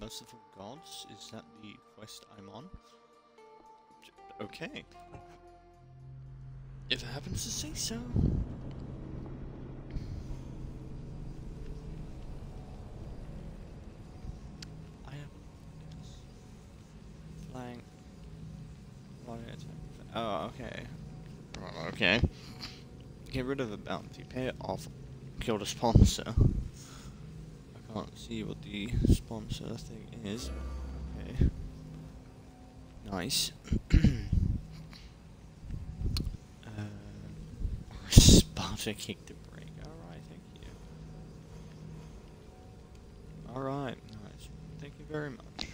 Merciful Gods? Is that the quest I'm on? Okay. If it happens to say so. I am. Flying. Oh, okay. Okay. Get rid of the bounty. Pay it off. Kill the sponsor. Can't see what the sponsor thing is. Okay. Nice. uh, Sparta kick the break. Alright, thank you. Alright, nice. Thank you very much.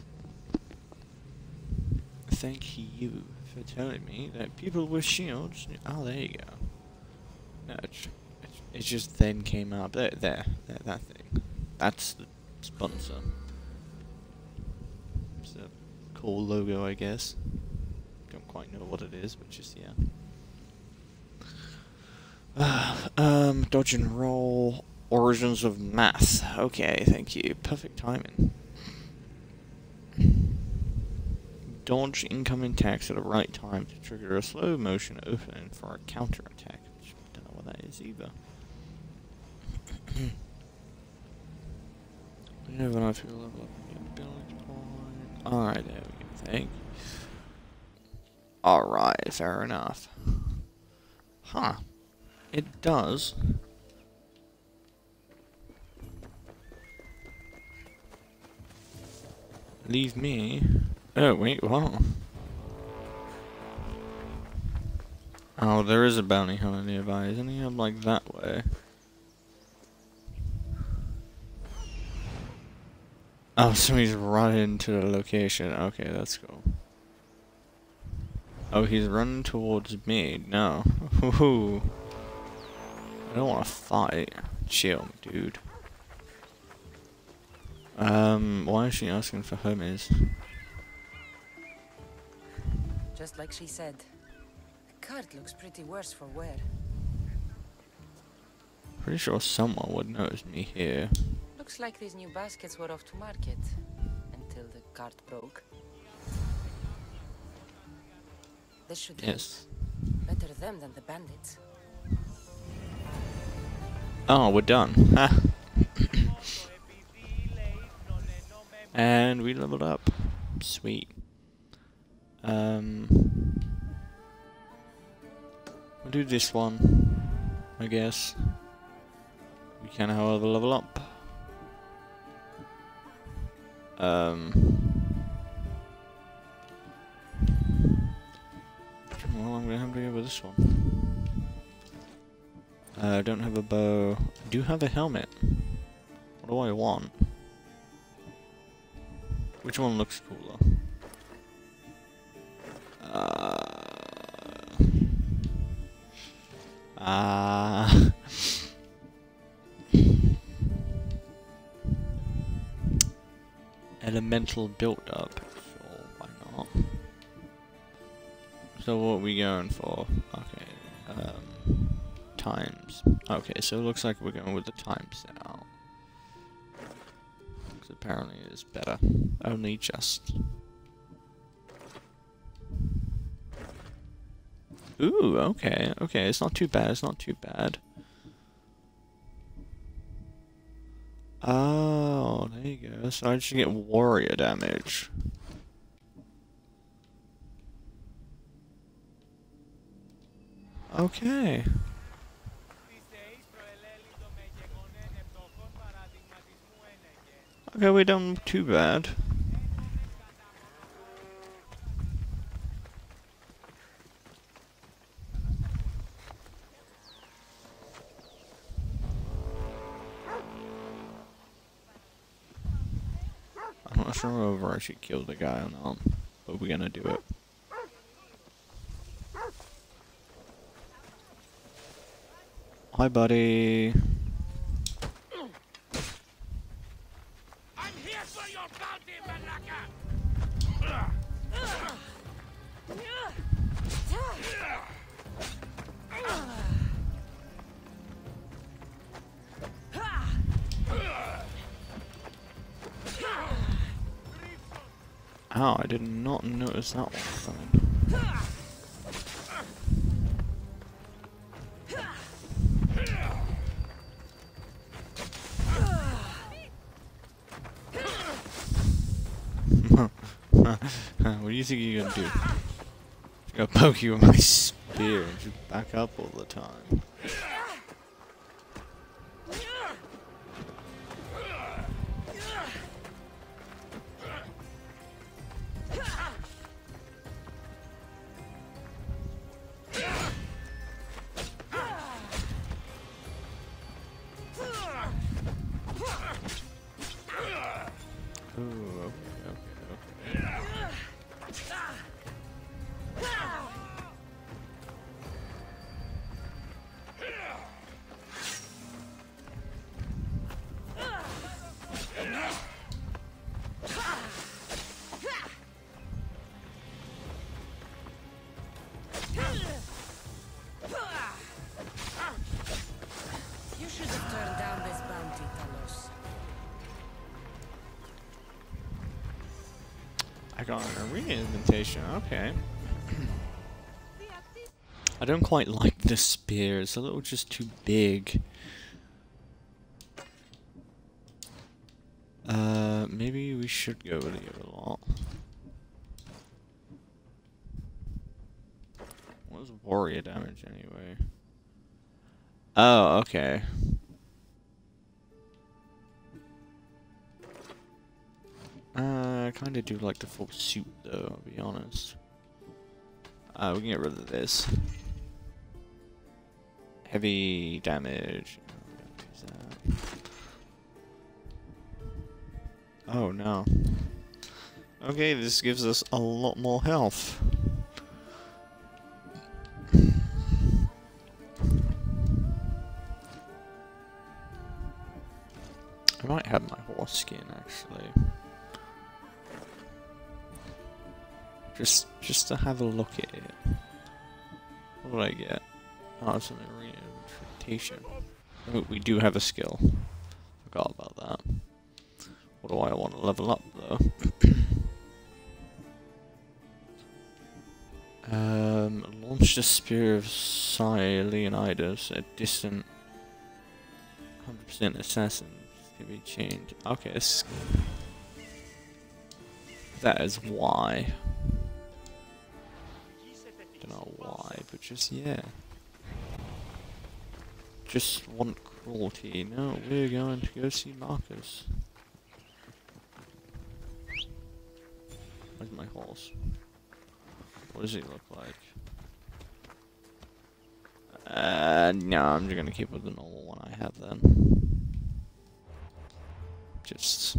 Thank you for telling me that people with shields. Oh, there you go. No, it's, it's, it just then came up. There, there, there, that thing. That's the sponsor. It's a cool logo, I guess. Don't quite know what it is, but just yeah. um, dodge and roll. Origins of math. Okay, thank you. Perfect timing. Dodge incoming attacks at the right time to trigger a slow motion opening for a counter attack. Which I don't know what that is either. When I feel level up your ability point. Alright, there we go. Thank you. Alright, fair enough. Huh. It does. Leave me. Oh, wait, what? Oh, there is a bounty hunter nearby, isn't he? I'm like that way. Oh, so he's running to the location. Okay, that's cool. Oh, he's running towards me. No. Ooh. I don't want to fight. Chill, dude. Um, why is she asking for Hermes? Just like she said. The cart looks pretty worse for wear. Pretty sure someone would notice me here. Looks like these new baskets were off to market. Until the cart broke. This should. Yes. Better them than the bandits. Oh, we're done. Ha. and we leveled up. Sweet. Um, we'll do this one, I guess. We can, however, level up. Um, well, I'm gonna have to go with this one. I uh, don't have a bow. I do have a helmet. What do I want? Which one looks cooler? Uh, Ah. Elemental build up. Sure, why not? So what are we going for? Okay. Um, times. Okay, so it looks like we're going with the times now. Because apparently it's better. Only just. Ooh, okay, okay, it's not too bad, it's not too bad. Oh, there you go. So I should get warrior damage. Okay. Okay, we done too bad. I'm not sure if I should kill the guy or not, but we're gonna do it. Hi, buddy. I'm here for your bounty, Malaka! Ow, I did not notice that one coming. what do you think you're gonna do? I'm gonna poke you with my spear and just back up all the time. Invitation, okay. I don't quite like the spear, it's a little just too big. Uh, maybe we should go with the other lot. What was warrior damage anyway? Oh, okay. Uh, I kind of do like the full suit though, honest. Uh, we can get rid of this. Heavy damage. Oh no. Okay, this gives us a lot more health. I might have my horse skin actually. Just just to have a look at it. What did I get? Oh, it's an arena interpretation. Oh, we do have a skill. Forgot about that. What do I want to level up though? um, launch the spear of Sire Leonidas at distant 100% assassins can be changed. Okay, that is why. Just yeah. Just want cruelty. No, we're going to go see Marcus. Where's my horse? What does he look like? Uh, no, I'm just gonna keep with the normal one I have then. Just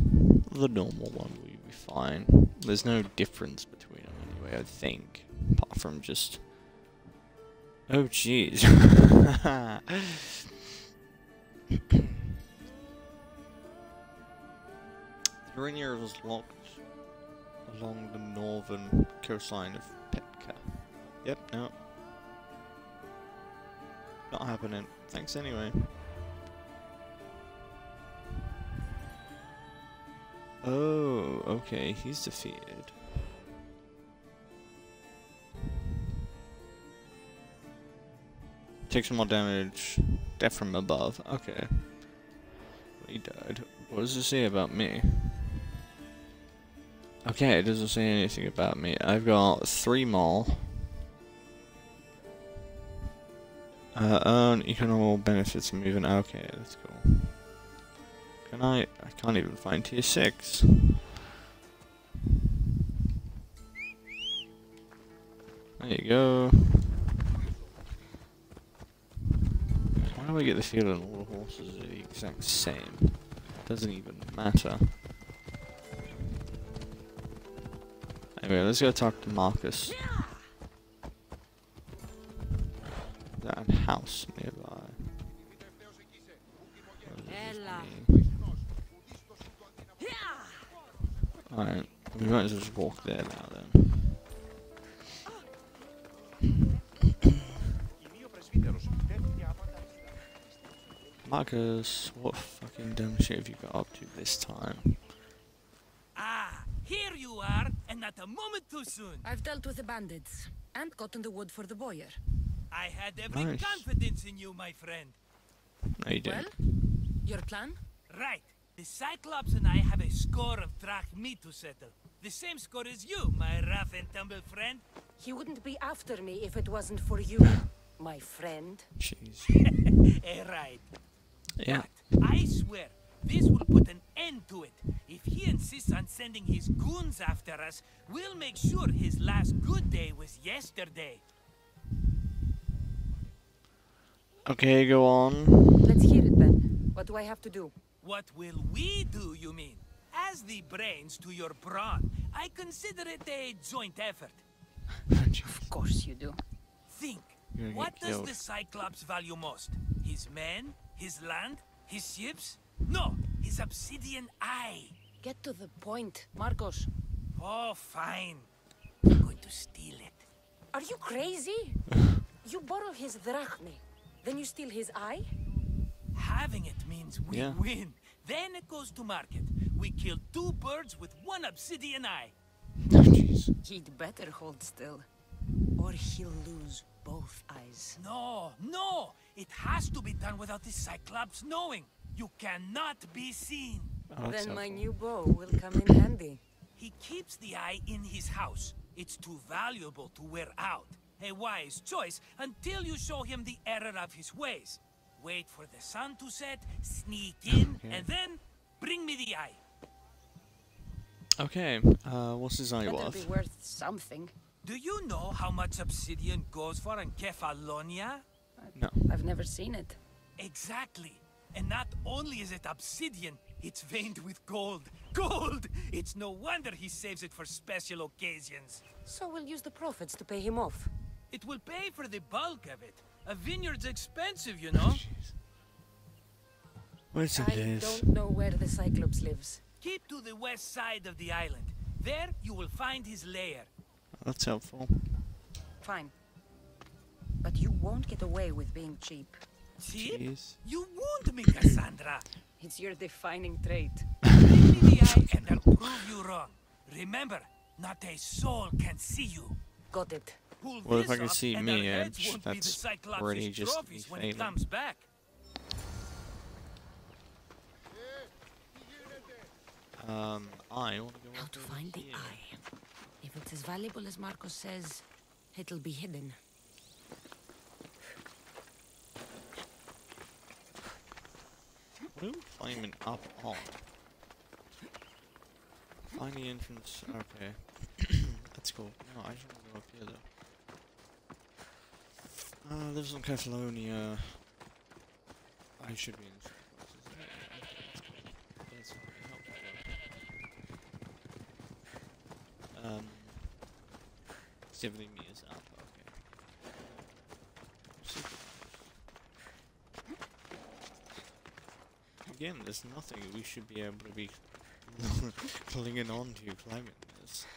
the normal one will be fine. There's no difference between them anyway, I think. Apart from just... Oh, jeez. Urinia was locked along the northern coastline of Petka. Yep, no. Not happening. Thanks anyway. Oh, okay, he's defeated. Takes more damage. Death from above. Okay. He died. What does it say about me? Okay, it doesn't say anything about me. I've got three more. Uh, earn economical benefits moving. Okay, that's cool. Can I? I can't even find tier 6. There you go. Get the feeling all the horses are the exact same? Doesn't even matter. Anyway, let's go talk to Marcus. That house nearby. Alright, we might as well just walk there now then. Marcus, what fucking dumb shit have you got up to this time? Ah, here you are, and and not a moment too soon. I've dealt with the bandits and gotten the wood for the bowyer. I had every Nice. confidence in you, my friend. No, you Well, didn't. your plan? Right. The Cyclops and I have a score of drachmi to settle. The same score as you, my rough and tumble friend. He wouldn't be after me if it wasn't for you, my friend. Jeez. Eh, right. Yeah. But I swear, this will put an end to it. If he insists on sending his goons after us, we'll make sure his last good day was yesterday. Okay, go on. Let's hear it then. What do I have to do? What will we do, you mean? As the brains to your brawn, I consider it a joint effort. Of course you do. Think. What does killed. the Cyclops value most? His men? His land? His ships? No, his obsidian eye. Get to the point, Markos. Oh, fine. I'm going to steal it. Are you crazy? you borrow his drachmi, then you steal his eye? Having it means we Yeah. win. Then it goes to market. We kill two birds with one obsidian eye. Oh, jeez. He'd better hold still, or he'll lose both eyes. No, no! It has to be done without the Cyclops knowing. You cannot be seen. Oh, then my helpful. new bow will come in handy. He keeps the eye in his house. It's too valuable to wear out. A wise choice until you show him the error of his ways. Wait for the sun to set, sneak in, Okay. and then bring me the eye. Okay, uh, what's his eye Better worth? be worth something. Do you know how much obsidian goes for in Kefalonia? No. I've never seen it. Exactly. And not only is it obsidian, it's veined with gold. Gold! It's no wonder he saves it for special occasions. So we'll use the profits to pay him off. It will pay for the bulk of it. A vineyard's expensive, you know. Jeez. Where's I it is? don't know where the Cyclops lives. Keep to the west side of the island. There you will find his lair. That's helpful. Fine. But you won't get away with being cheap. Cheap? Jeez. You won't, me, Kassandra. It's your defining trait. Bring me the eye and I'll prove you wrong. Remember, not a soul can see you. Got it. Pull Well, if I can see me, our heads sh- won't be the that's Cyclops' already just trophies me when it comes back. Um, I want to go How to over find the eye. It's as valuable as Markos says, it'll be hidden. What are climbing up on? Find the entrance. Okay. That's cool. No, I to go up here though. Uh, lives on Kefalonia. I should be in place, isn't it? Yeah, okay, that's cool. That's not really helpful though. Um, 70 meters up. Okay. Super. Again, there's nothing we should be able to be clinging on to climbing this.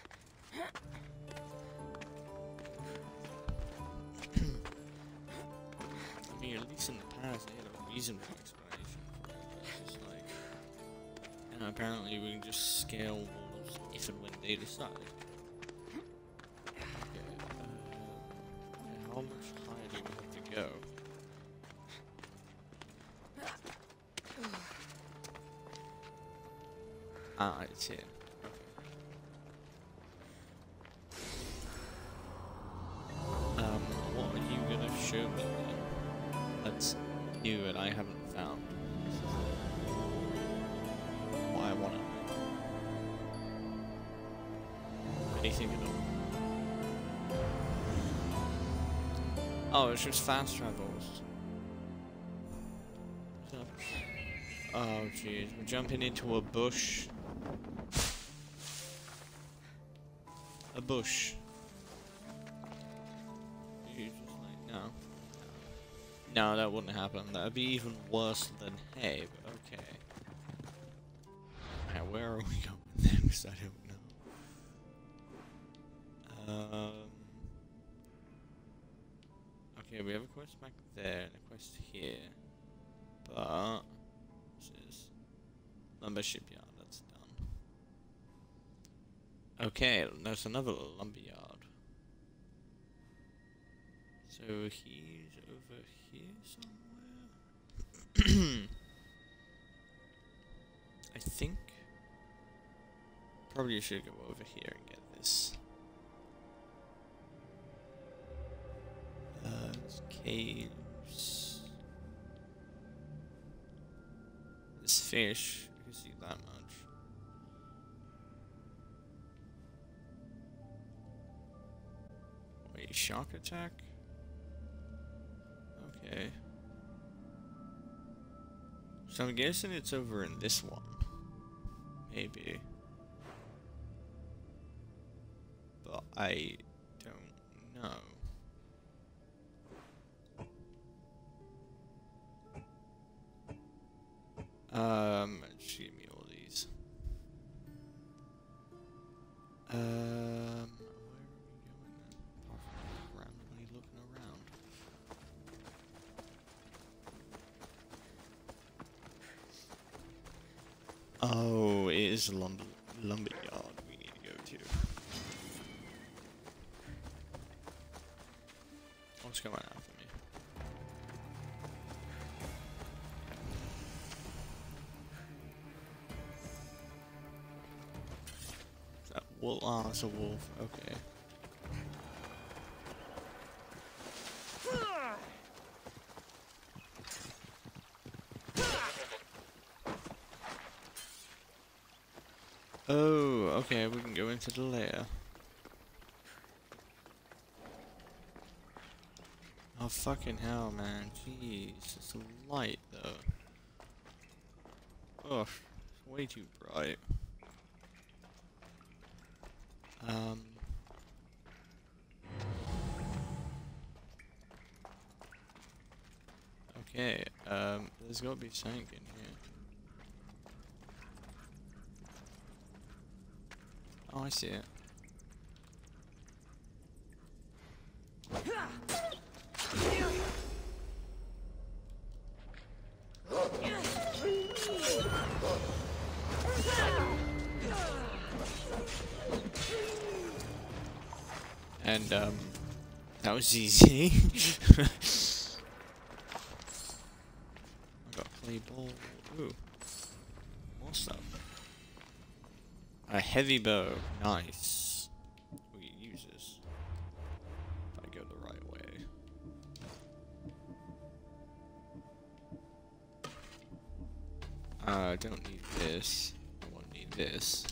I mean, at least in the past, they had a reasonable explanation for it. It's like, and apparently we can just scale walls if and when they decide. It's just fast travels. Oh jeez, we're jumping into a bush. A bush. No. No, that wouldn't happen. That would be even worse than hay, okay. Now, where are we going next? I don't know. Quest back there and a quest here. But. This is. Lumber Shipyard, that's done. Okay, there's another lumberyard. So he's over here somewhere. I think probably should go over here and get this. Caves. This fish, you can see that much. Wait, shock attack? Okay. So I'm guessing it's over in this one. Maybe. But I don't know. Um, give me all these. Um. Oh, it is a lumber lumber yard we need to go to. What's going on wolf? Ah, it's a wolf. Okay. Oh, okay, we can go into the lair. Oh, fucking hell, man. Jeez, it's light, though. Ugh, it's way too bright. There's gotta be something in here. Oh, I see it. And, um, that was easy. I got play ball. Ooh. More stuff. A heavy bow. Nice. We can use this. If I go the right way. Uh, I don't need this. I won't need this.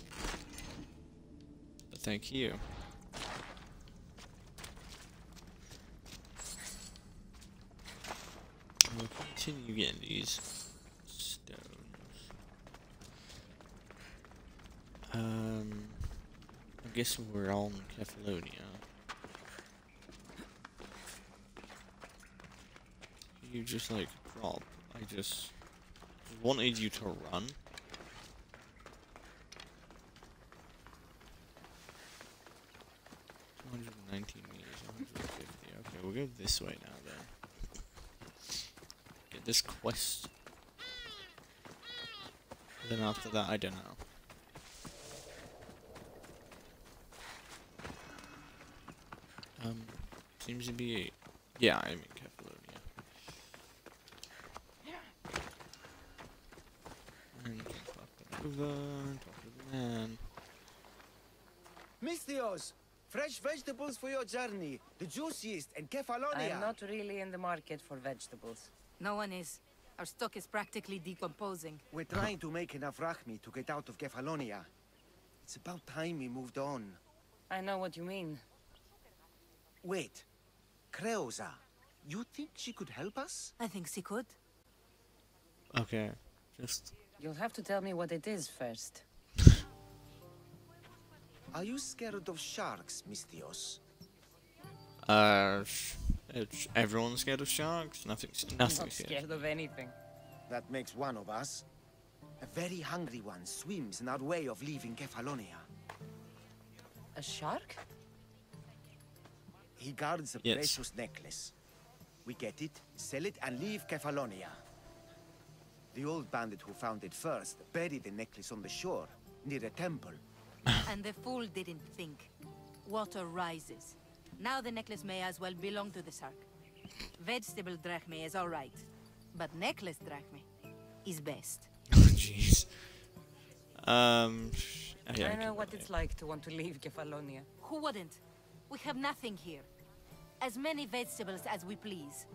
But thank you. We'll continue getting these stones. Um, I guess we're all in Kefalonia. You just like drop. I just wanted you to run. Two hundred and nineteen meters, one hundred and fifty. Okay, we'll go this way now then. Get this quest. Then after that, I don't know. Um, seems to be. Yeah, I'm in Kefalonia. And talk over, talk to the man. Mistios, fresh vegetables for your journey. The juiciest in Kefalonia. I'm not really in the market for vegetables. No one is. Our stock is practically decomposing. We're trying to make enough drachmi to get out of Kefalonia. It's about time we moved on. I know what you mean. Wait, Creosa, you think she could help us? I think she could. Okay, just. You'll have to tell me what it is first. Are you scared of sharks, Mistios? Uh, it's, everyone's scared of sharks. Nothing's I'm nothing's not scared. scared of anything. That makes one of us. A very hungry one swims in our way of leaving Kefalonia. A shark? He guards a Yes. precious necklace. We get it, sell it, and leave Kefalonia. The old bandit who found it first buried the necklace on the shore, near a temple. and the fool didn't think. Water rises. Now the necklace may as well belong to the Sark. Vegetable drachme is all right, but necklace drachme is best. Oh, jeez. Um. sh- oh, yeah, I can know what it's like to want to leave Kefalonia. Who wouldn't? We have nothing here. As many vegetables as we please,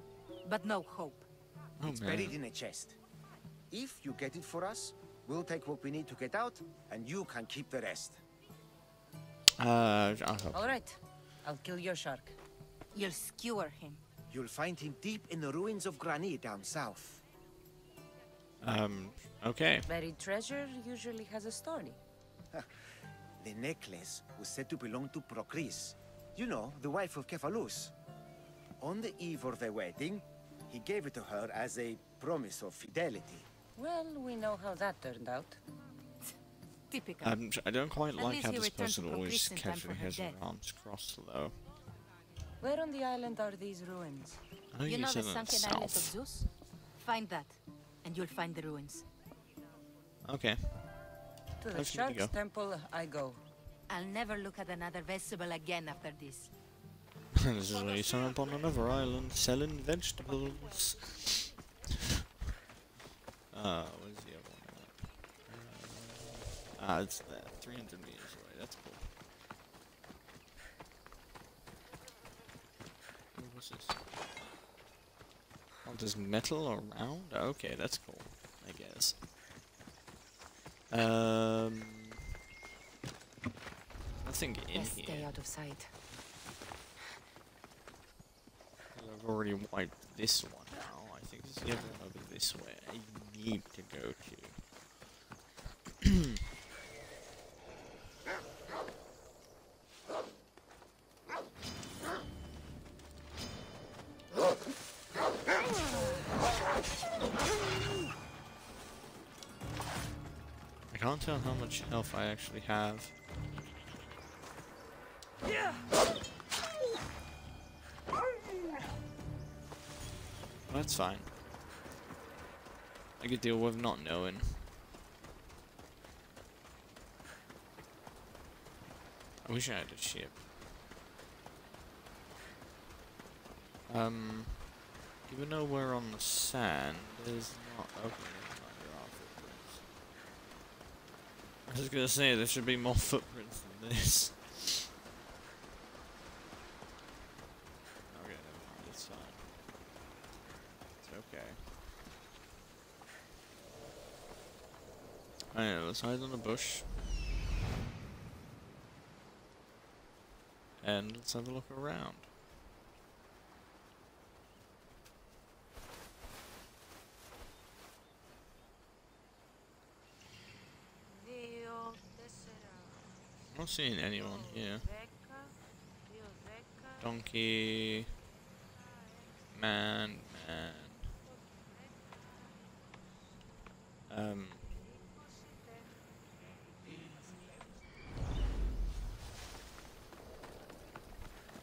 but no hope. Oh, it's man. buried in a chest. If you get it for us, we'll take what we need to get out, and you can keep the rest. Uh, All right, I'll kill your shark. You'll skewer him. You'll find him deep in the ruins of Granit down south. Um, okay. Buried treasure usually has a story. The necklace was said to belong to Procris. You know, the wife of Cephalus. On the eve of their wedding, he gave it to her as a promise of fidelity. Well, we know how that turned out. Typical. Um, I don't quite At like how this person always Procris in time casually for her has her arms crossed, though. Where on the island are these ruins? I think you know the said in sunken island of. Zeus? Find that, and you'll find the ruins. Okay. To the Let's give it a shark's temple I go. I'll never look at another vegetable again after this. this is sign up on another island selling vegetables. uh, where's the other one? Uh, ah, it's that. 300 meters away. That's cool. What's this? Oh, there's metal around? Okay, that's cool. I guess. Um. Nothing in Best here. stay out of sight. I've already wiped this one now. I think there's the other one over this way. I need to go to. I can't tell how much health I actually have. That's fine. I could deal with not knowing. I wish I had a ship. Um, even though we're on the sand, there's not. Footprints. I was gonna say there should be more footprints than this. Okay, never mind, it's fine. It's okay. I know, let's hide on a bush. And let's have a look around. I'm not seeing anyone here. Donkey. Man, man. Um.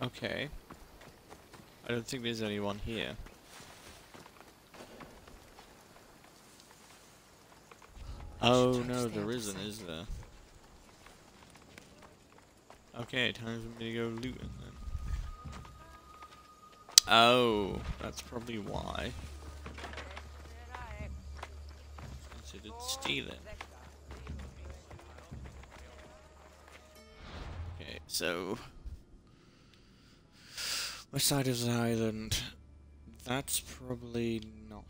Okay. I don't think there's anyone here. Oh no, there isn't, is there? Okay, time for me to go looting then. Oh, that's probably why. Considered stealing. Okay, so west side of the island. That's probably not.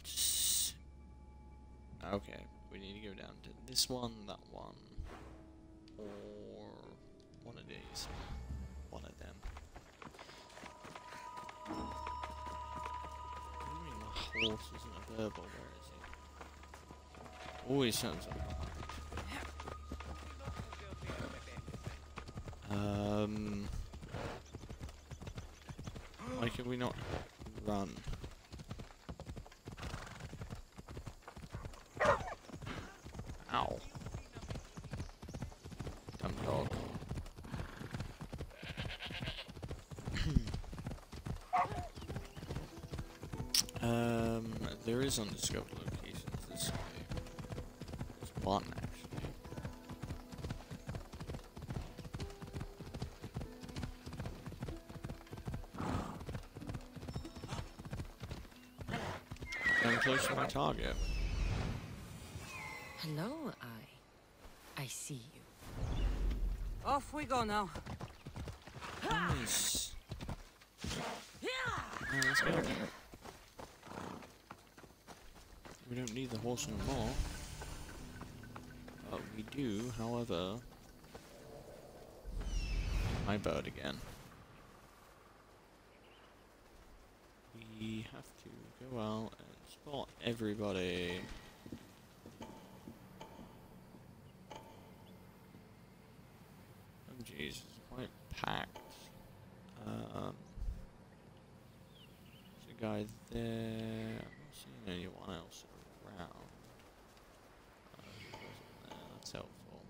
Okay, we need to go down to this one, that one, or one of these. One of them. The horse isn't a verbal? Where is he? Always sounds like Um. Why can we not run? Ow. Dumb dog. um, there is undiscovered this way. There's one actually. close to my target. Hello, I. I see you. Off we go now. Nice. Yeah, oh, let's go. We don't need the horse anymore. But we do, however, my bird again. We have to go out and spot everybody. Oh jeez, quite packed. Um, there's a guy there. I'm not seeing anyone else around. Uh, that's helpful.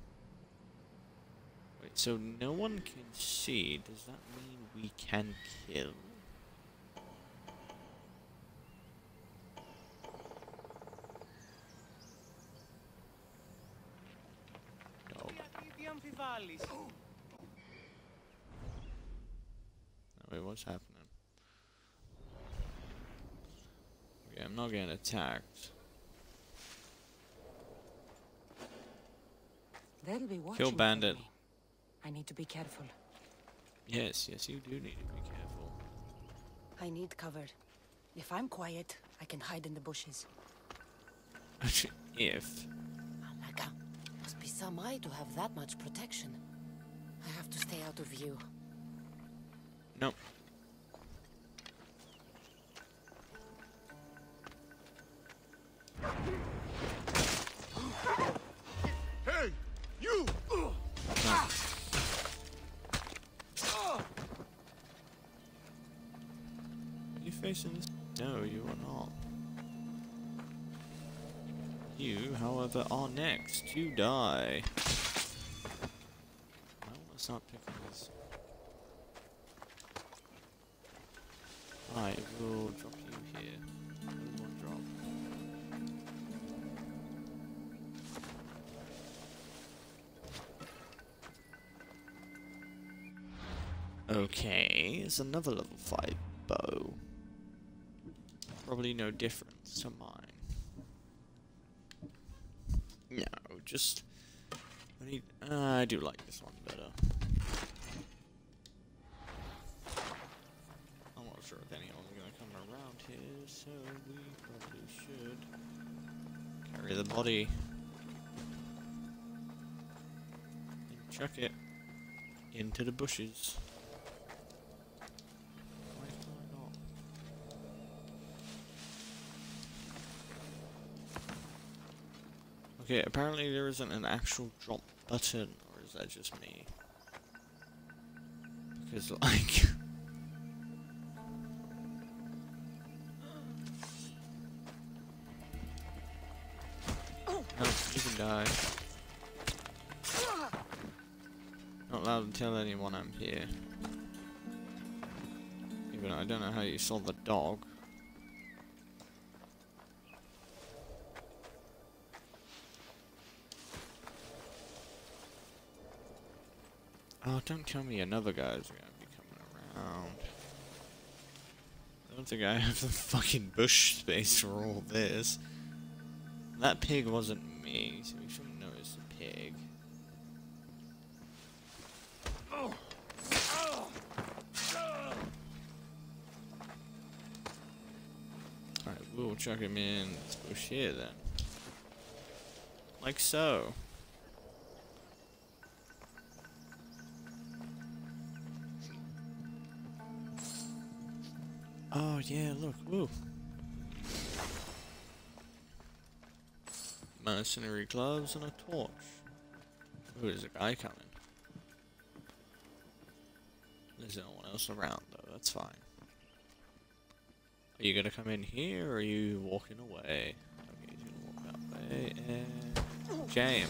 Wait, so no one can see. Does that mean we can kill? No. Wait, what's happening? Okay, I'm not getting attacked. They'll be watching. for bandit. I need to be careful. Yes, yes, you do need to be careful. I need cover. If I'm quiet, I can hide in the bushes. if. Malaka, must be some eye to have that much protection. I have to stay out of view. No. Hey, you! Are you facing this? No, you are not. You, however, are next You die. I want to start picking this. I will drop you here. Okay, it's another level 5 bow. Probably no difference to mine. No, just... I need... Uh, I do like this one better. I'm not sure if anyone's gonna come around here, so we probably should carry the body. And chuck it into the bushes. Why can I not? Okay, apparently there isn't an actual drop button, or is that just me? Because, like... no, oh, you can die. Not allowed to tell anyone I'm here. Even I don't know how you saw the dog. Oh, don't tell me another guy's gonna be coming around. I don't think I have the fucking bush space for all this. That pig wasn't me, so we shouldn't notice the pig. Alright, we'll chuck him in this bush here then. Like so. Yeah, look, woo. Mercenary gloves and a torch. Ooh, there's a guy coming. There's no one else around though, that's fine. Are you gonna come in here or are you walking away? Okay, he's gonna walk that way and jam.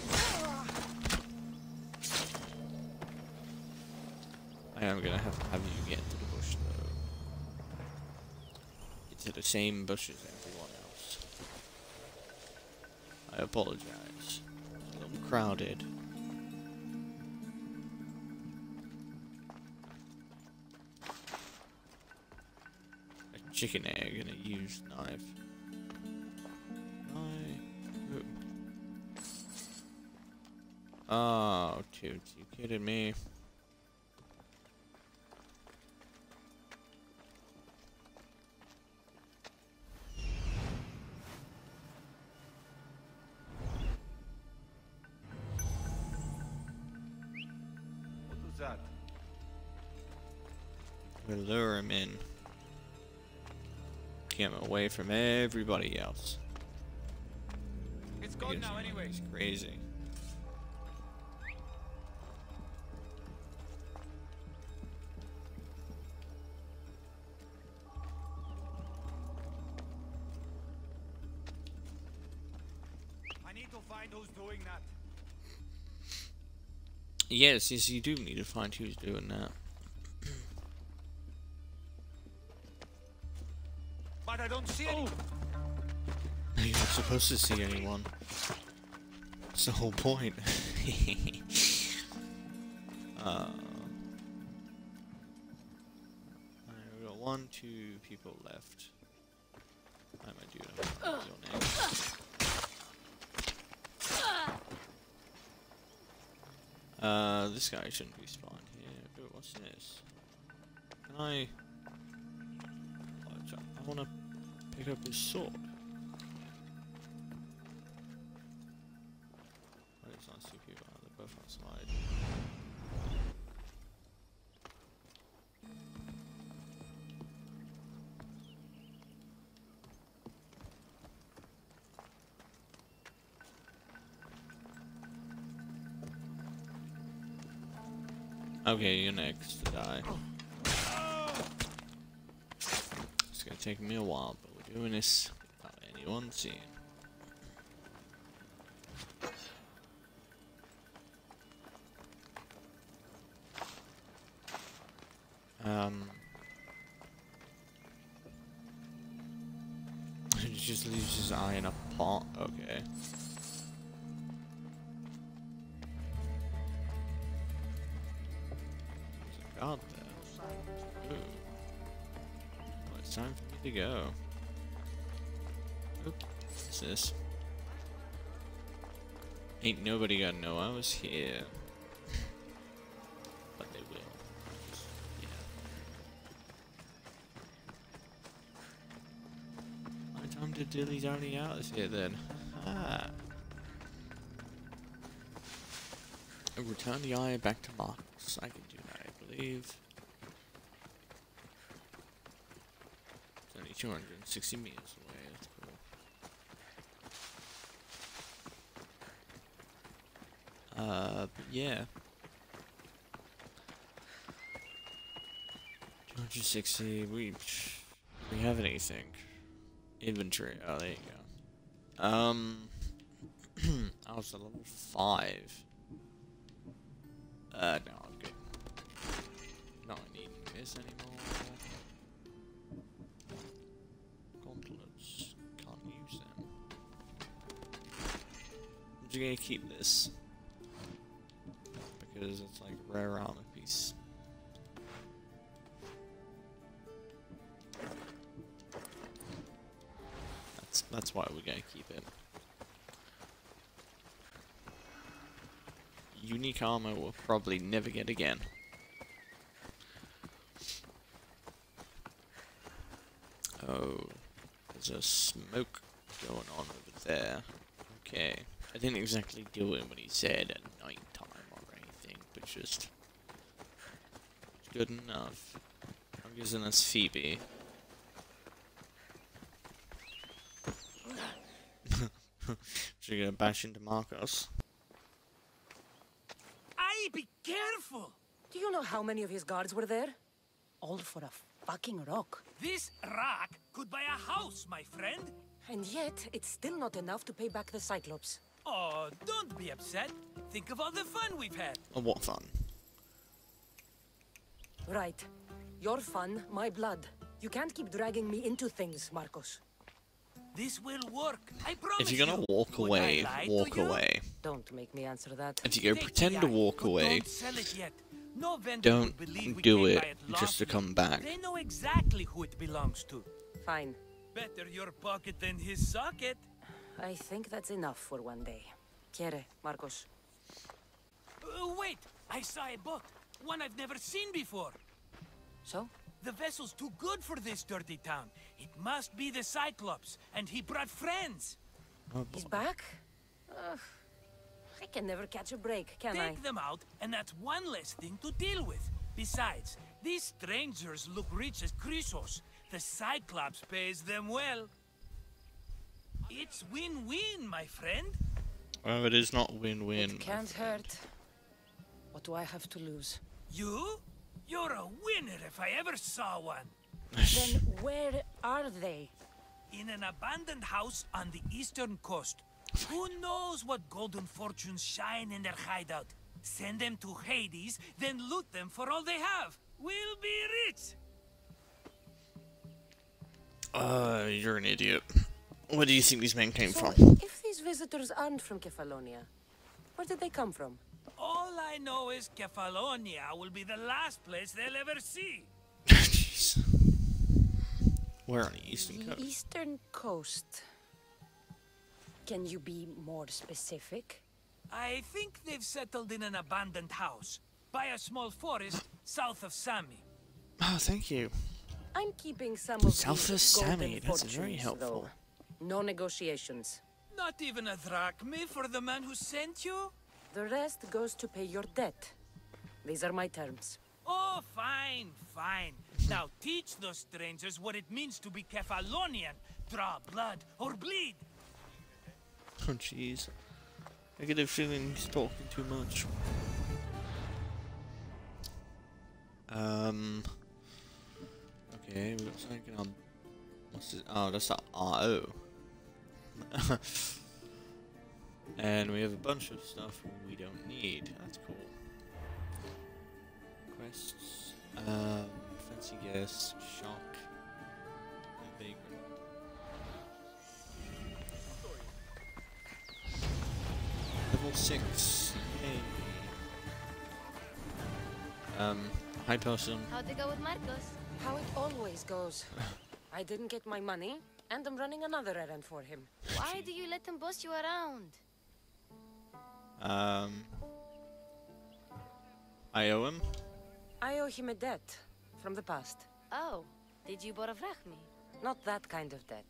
I am gonna have to have you get into the bush though into the same bush as everyone else. I apologize. It's a little crowded. A chicken egg and a used knife. I... Oh, dude, you kidding me? Away from everybody else. It's Because, you know, He's crazy. I need to find who's doing that. Yes, yes, you do need to find who's doing that. Supposed to see anyone. That's the whole point. uh, we got one, two people left. I'm. I'm gonna. Uh, this guy shouldn't be spawned here. Ooh, what's this? Can I? Oh, I want to pick up his sword. Okay, you're next to die. It's gonna take me a while, but we're doing this without anyone seeing. Ain't nobody gonna know I was here. but they will. Yeah. My time to Dilly's already out of here then. Ah. Return the eye back to Markos. I can do that, I believe. It's only 260 meters away. That's cool. Uh, yeah. 260. We we have anything? Inventory. Oh, there you go. Um, I was at level five. Uh, no, I'm good. Not needing this anymore. Gauntlets. Can't use them. I'm just gonna keep this. Rare armor piece. That's that's why we're gonna keep it. Unique armor we'll probably never get again. Oh, there's a smoke going on over there. Okay, I didn't exactly do it when he said at night time or anything, just good enough. I'm using this Phoebe. She's gonna bash into Markos. I be careful! Do you know how many of his guards were there? All for a fucking rock. This rock could buy a house, my friend. And yet, it's still not enough to pay back the Cyclops. Oh, don't be upset. Think of all the fun we've had. Oh, what fun. Right. Your fun, my blood. You can't keep dragging me into things, Markos. This will work. I promise you. If you're gonna walk Would I away, walk you? away. Don't make me answer that. If you go Take pretend the to walk away, Don't sell it yet. No don't believe do came it it just to come back. They know exactly who it belongs to. Fine. Better your pocket than his socket. I think that's enough for one day. Quiere, Markos. Uh, wait! I saw a boat. One I've never seen before. So? The vessel's too good for this dirty town. It must be the Cyclops, and he brought friends. Oh, He's back? Ugh. I can never catch a break, can I? Take them out, and that's one less thing to deal with. Besides, these strangers look rich as Chrysos. The Cyclops pays them well. It's win-win, my friend. Oh, it is not win-win. It can't hurt. What do I have to lose? You? You're a winner if I ever saw one. Then where are they? In an abandoned house on the eastern coast. Who knows what golden fortunes shine in their hideout? Send them to Hades, then loot them for all they have. We'll be rich. Uh, you're an idiot. Where do you think these men came So, from? if these visitors aren't from Kefalonia, where did they come from? All I know is Kefalonia will be the last place they'll ever see. Jeez. We're on the eastern The coast. eastern coast. Can you be more specific? I think they've settled in an abandoned house by a small forest south of Sami. Oh, thank you. I'm keeping some of South of Sami, that's very helpful. Though. No negotiations. Not even a drachme for the man who sent you? The rest goes to pay your debt. These are my terms. Oh, fine, fine. Now teach those strangers what it means to be Kefalonian. Draw blood or bleed. Oh, jeez. I get a feeling he's talking too much. Um. Okay, we got something on. What's this? Oh, that's the RO. and we have a bunch of stuff we don't need. That's cool. Quests. Um. Fancy guess. Shock. and Vagrant. Level 6. Yay. Um, hi person. How'd it go with Markos? How it always goes. I didn't get my money, and I'm running another errand for him. Why do you let him boss you around? Um, I owe him. I owe him a debt from the past. Oh, did you borrow drachmi? Not that kind of debt.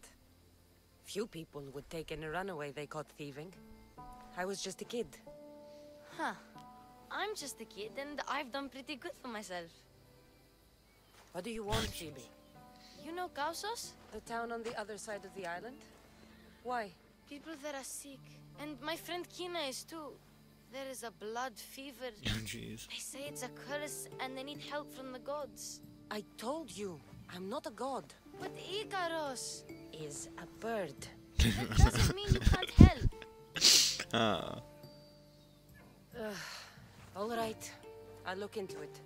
Few people would take in a runaway they caught thieving. I was just a kid. Huh. I'm just a kid and I've done pretty good for myself. What do you want, Phoebe? You know Kausos? The town on the other side of the island? Why? People that are sick. And my friend Kina is too. There is a blood fever. Oh, jeez. They say it's a curse and they need help from the gods. I told you, I'm not a god. But Ikaros, Is a bird. that doesn't mean you can't help. Ah. All right, I'll look into it.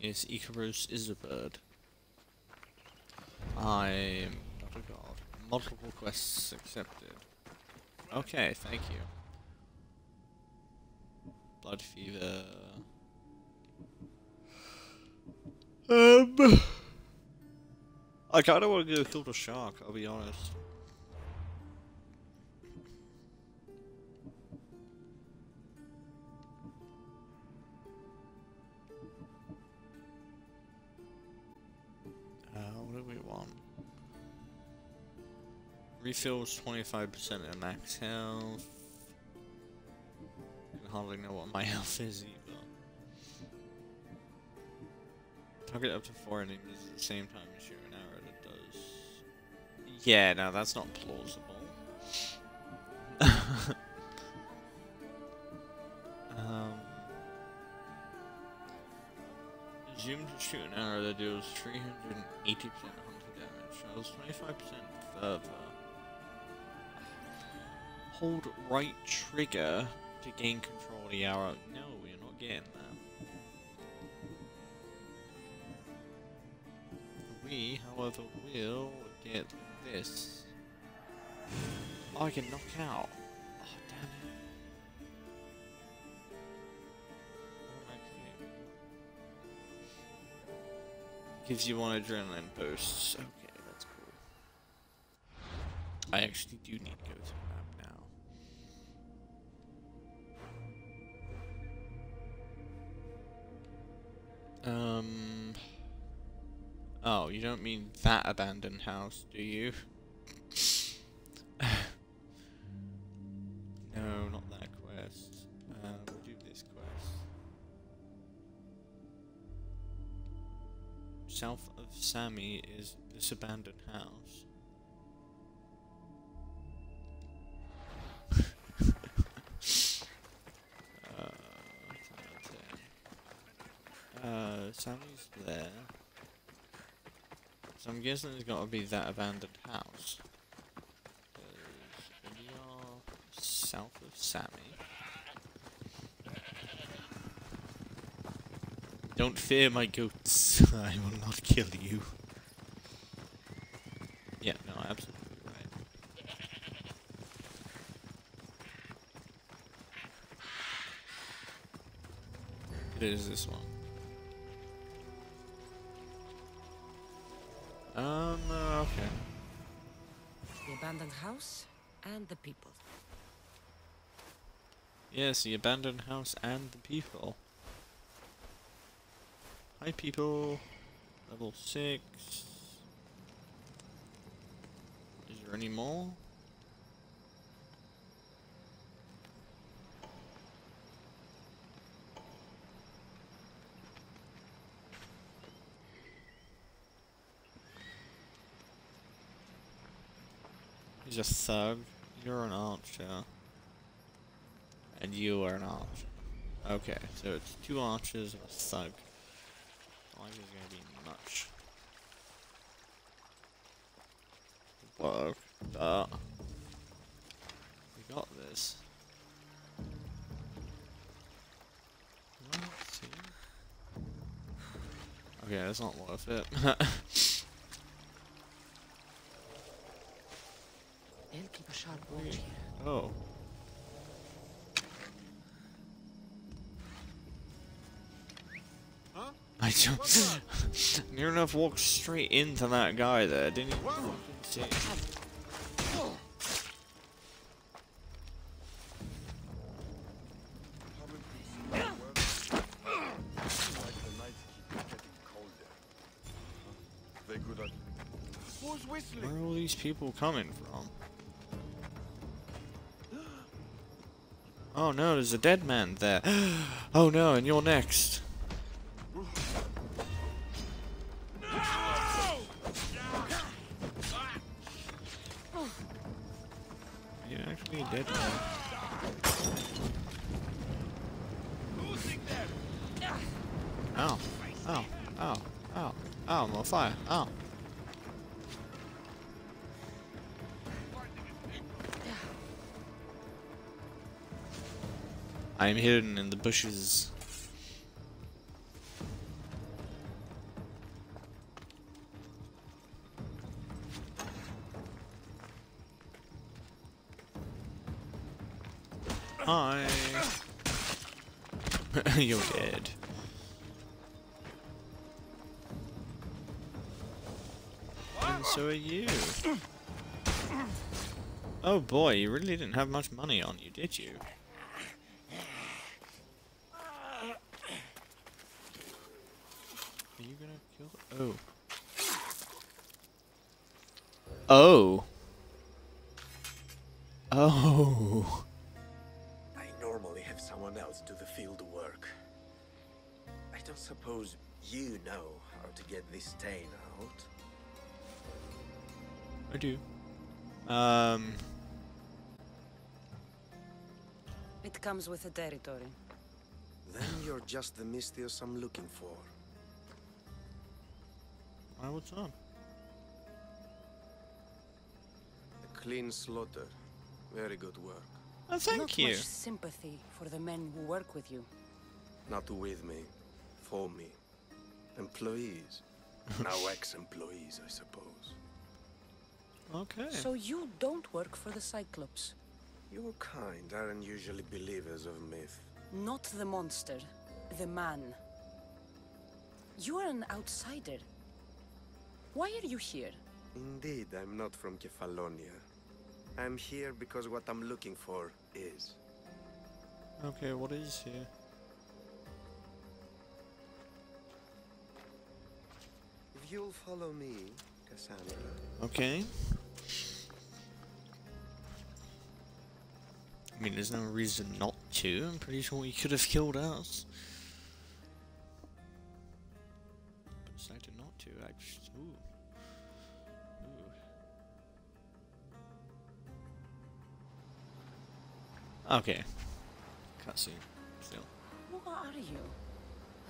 Yes, Ikaros is a bird. I'm god. Multiple quests accepted. Okay, thank you. Blood fever. Um. I kinda wanna go kill the shark, I'll be honest. Do we want? Refills 25% of max health. I hardly know what my health is either. Target up to four enemies at the same time as shoot an arrow that does. Yeah, no, that's not plausible. um. Zoom to shoot an arrow that deals 380% hunter damage. Travels 25% further. Hold right trigger to gain control of the arrow. No, we're not getting that. We, however, will get this. I can knock out. Gives you one adrenaline boost. Okay, that's cool. I actually do need to go to the map now. Um... Oh, you don't mean that abandoned house, do you? Is this abandoned house. uh, uh, Sami's there. So I'm guessing it's got to be that abandoned house. we are south of Sami. Don't fear my goats. I will not kill you. Yeah, no, absolutely right. It is this one. Um, uh, okay. The abandoned house and the people. Yes, the abandoned house and the people. Hi, people. Level 6. Is there any more? A thug. You're an archer. And you are an archer. Okay, so it's two archers and a thug. I think there's gonna be much. Whoa. Uh, we got this. Okay, that's not worth it. enough walked straight into that guy there, didn't you? Didn't see. They could have. Who's whistling? Where are all these people coming from? Oh no, there's a dead man there. Oh no, and you're next. Hidden in the bushes. Hi. You're dead. And so are you. Oh boy, you really didn't have much money on you, did you? Are you gonna kill? Oh. Oh. I normally have someone else do the field work. I don't suppose you know how to get this stain out. I do. Um. It comes with the territory. Then you're just the Misthios I'm looking for. Why, what's up? Clean slaughter. Very good work. Oh, thank Not you. much sympathy for the men who work with you. Not with me, for me. Employees. now ex-employees, I suppose. Okay. So you don't work for the Cyclops. Your kind aren't usually believers of myth. Not the monster, the man. You are an outsider. Why are you here? Indeed, I'm not from Kefalonia. I'm here because what I'm looking for is. Okay, what is here? If you'll follow me, Kassandra. Okay. I mean, there's no reason not to. I'm pretty sure he could have killed us. Okay. Cutscene. Still. Who are you?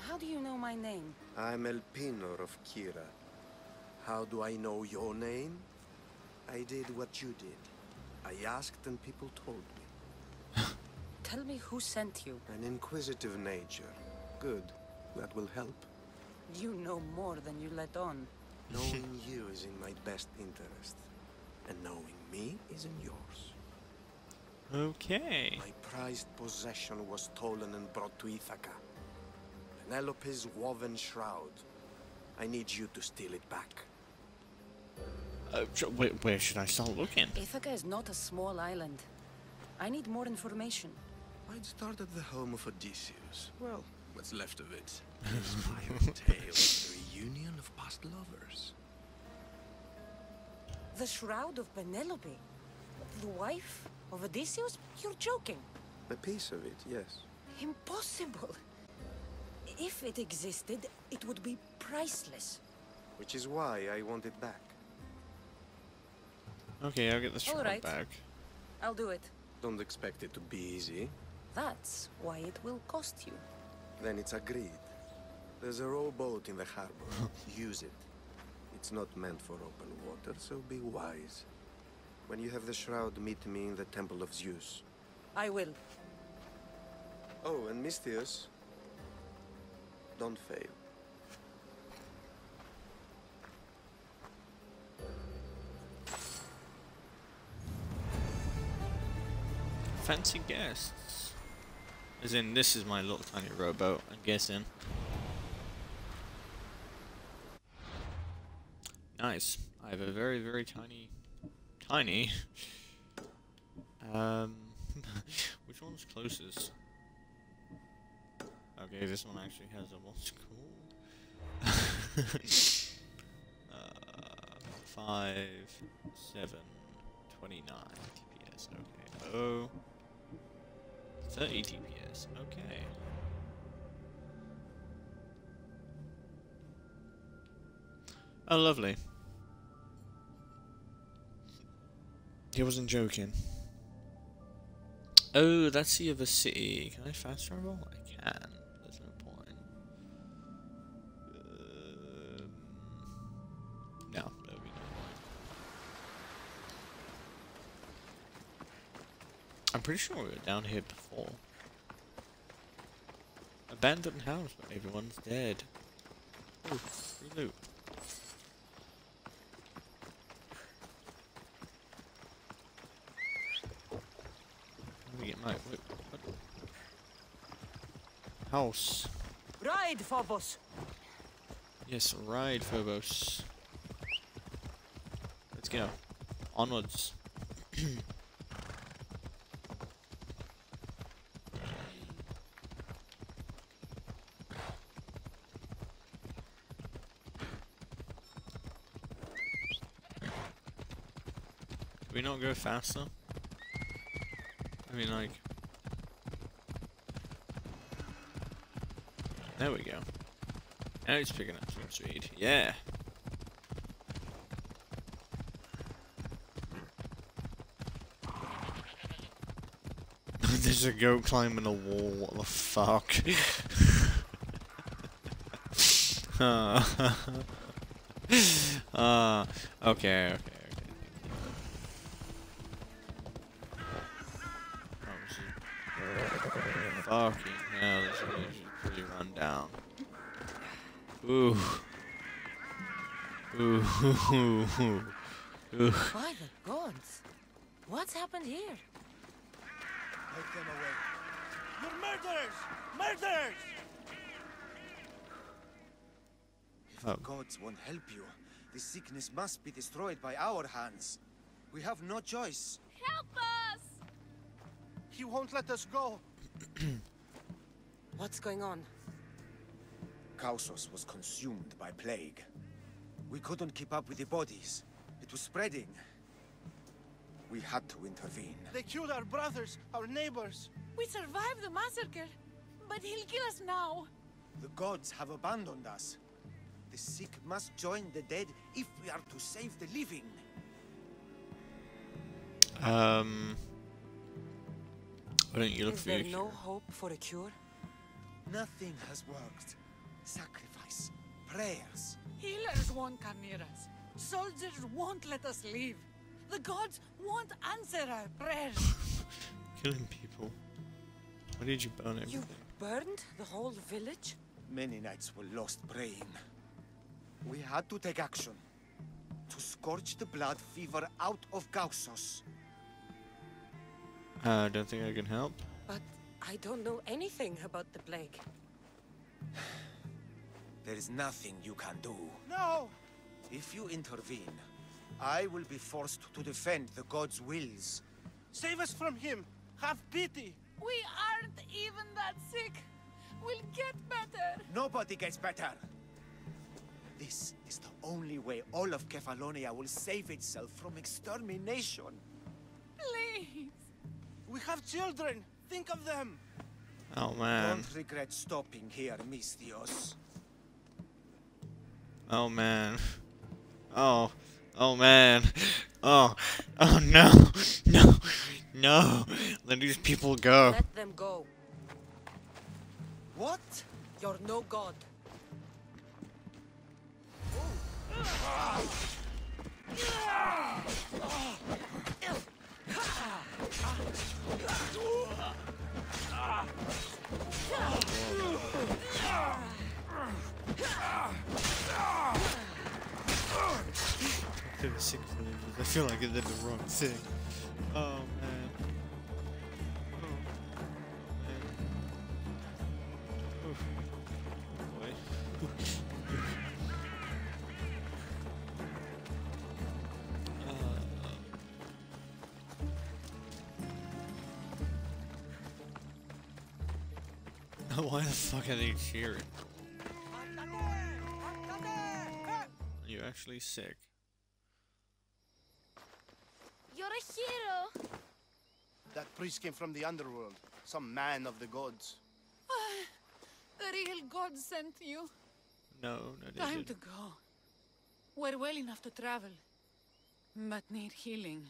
How do you know my name? I'm Elpenor of Kirrha. How do I know your name? I did what you did. I asked and people told me. Tell me who sent you. An inquisitive nature. Good. That will help. You know more than you let on. Knowing you is in my best interest. And knowing me is in yours. Okay. My prized possession was stolen and brought to Ithaca. Penelope's woven shroud. I need you to steal it back. Uh, sh- where, where should I start looking? Ithaca is not a small island. I need more information. I'd start at the home of Odysseus. Well, what's left of it. His fiery tale of the reunion of past lovers. The Shroud of Penelope? The wife of Odysseus? You're joking. A piece of it, yes. Impossible. If it existed, it would be priceless. Which is why I want it back. Okay, I'll get the shroud Alright. back. I'll do it. Don't expect it to be easy. That's why it will cost you. Then it's agreed. There's a rowboat in the harbor. Use it. It's not meant for open water, so be wise. When you have the shroud, meet me in the Temple of Zeus. I will. Oh, and Misthios, don't fail. Fancy guests. As in, this is my little tiny rowboat, I'm guessing. Nice. I have a very, very tiny... Tiny? Um... which one's closest? Okay, this one actually has a what's called? uh, 5, 7, 29 TPS, okay. Oh... 30 TPS, okay. Oh, lovely. He wasn't joking. Oh, that's the other city. Can I fast travel? I can. There's no point. Um, no, there'll be no point. I'm pretty sure we were down here before. Abandoned house, but everyone's dead. Oh. Let me wait, what? house. Ride, Phobos! Yes, ride, Phobos. Let's go. Onwards. We not go faster? Mean, like... There we go. Now it's picking up some speed. Yeah! There's a goat climbing a wall, what the fuck? Uh, okay, okay, Fucking hell, this is pretty run down. Ooh. Ooh. Ooh. Ooh. By the gods! What's happened here? Take them away. You're murderers! Murderers! If Oh. the gods won't help you, this sickness must be destroyed by our hands. We have no choice. Help us! He won't let us go. What's going on? Kausos was consumed by plague. We couldn't keep up with the bodies. It was spreading. We had to intervene. They killed our brothers, our neighbors. We survived the massacre, but he'll kill us now. The gods have abandoned us. The sick must join the dead if we are to save the living. Um. Why don't you look Is for there no cure? hope for a cure? Nothing has worked. Sacrifice, prayers. Healers won't come near us. Soldiers won't let us leave. The gods won't answer our prayers. Killing people. Why did you burn everything? You burned the whole village? Many nights were lost praying. We had to take action. To scorch the blood fever out of Kausos. Uh, I don't think I can help. But I don't know anything about the plague. There is nothing you can do. No! If you intervene, I will be forced to defend the gods' wills. Save us from him! Have pity! We aren't even that sick. We'll get better. Nobody gets better. This is the only way all of Kefalonia will save itself from extermination. Please. We have children! Think of them! Oh man. Don't regret stopping here, Misthios. Oh man. Oh. Oh man. Oh. Oh no. No. No. Let these people go. Let them go. What? You're no god. Oh. I feel like I did the wrong thing. Oh Why the fuck are they cheering? Are you actually sick? You're a hero. That priest came from the underworld. Some man of the gods. The real god sent you. No, no, they Time to didn't. go. We're well enough to travel, but need healing.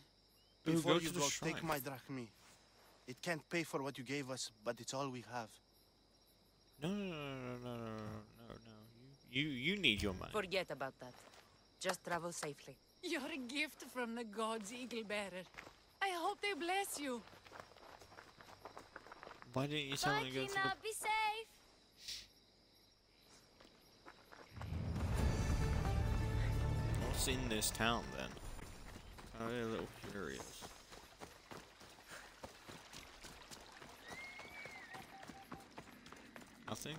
Before go you go, shrine. take my drachmi. It can't pay for what you gave us, but it's all we have. No, no, no, no, no, no, no, no. You, you, you need your money. Forget about that. Just travel safely. You're a gift from the gods, Eagle Bearer. I hope they bless you. Why didn't you tell Bye, me to go to Kina. Be safe. What's in this town then? I'm a little curious. Nothing?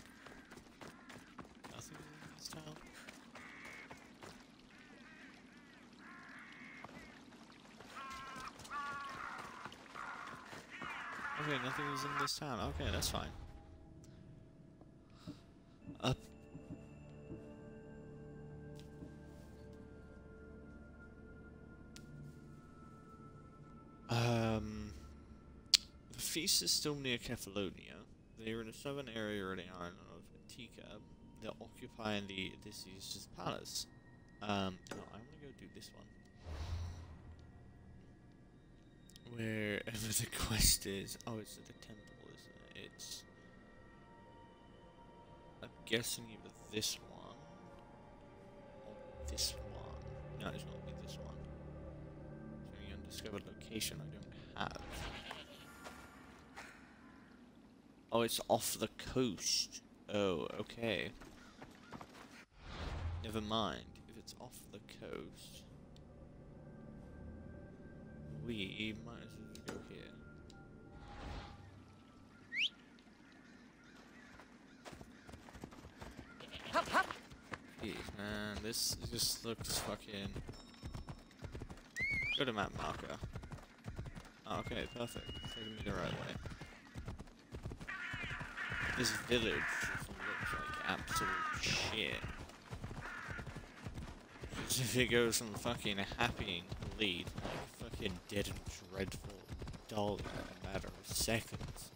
Nothing in this town? Okay, nothing is in this town. Okay, that's fine. Up. Um, the feast is still near Kefalonia. They are in the southern area the island of Antica. They're occupying the Odysseus' palace. Um, no, I'm gonna go do this one. Wherever the quest is. Oh, it's at the temple, isn't it? It's. I'm guessing either this one or this one. No, it's not be this one. So the undiscovered location I don't have. Oh, it's off the coast. Oh, okay. Never mind. If it's off the coast, we might as well go here. Jeez, man, this just looks fucking. Go to map marker. Oh, okay, perfect. Taking me the right way. This village looks like absolute shit. If it goes from fucking happy and complete, like fucking dead and dreadful, dull in a matter of seconds.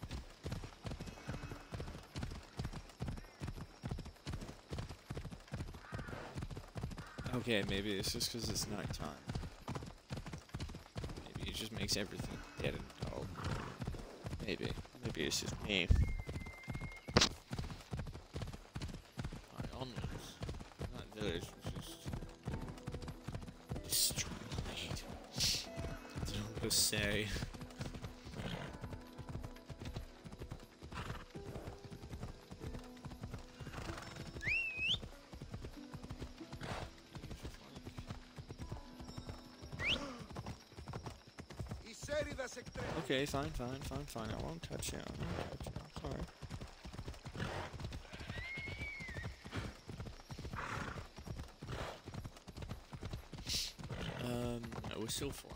Okay, maybe it's just because it's nighttime. Maybe it just makes everything dead and dull. Maybe. Maybe it's just me. Okay, fine, fine, fine, fine. I won't touch you. I won't touch you. I'm sorry. Um, no, we're still four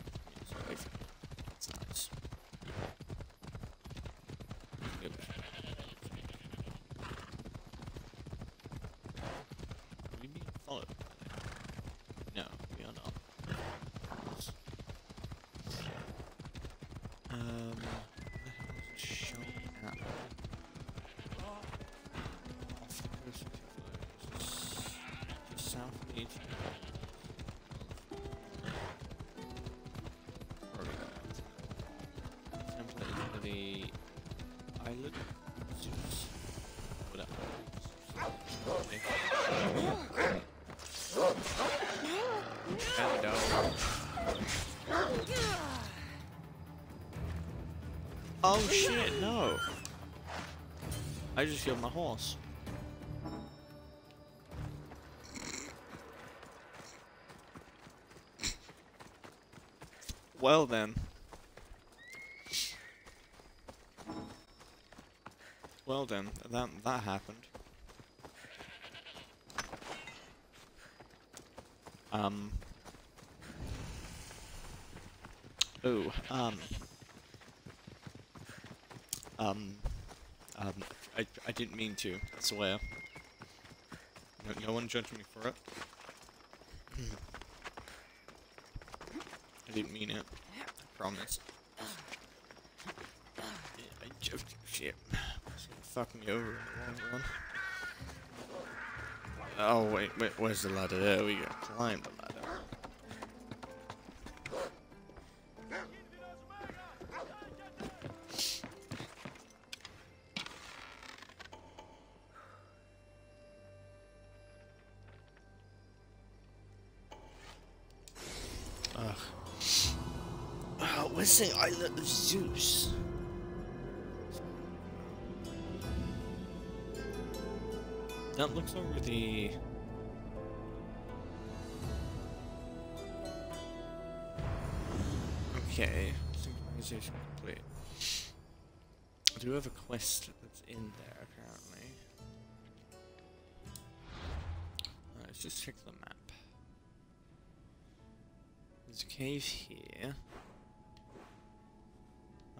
Oh shit, no. I just killed my horse. Well then. Well then, that that happened. Um. Oh, um. Um, um, I, I didn't mean to, I swear. No, no one judge me for it. I didn't mean it. I promise. I just, shit. Fuck me over. Oh, wait, wait, where's the ladder? There we go. Climb The island of Zeus? That looks over the... Okay, synchronization complete. I do have a quest that's in there, apparently. Uh, let's just check the map. There's a cave here.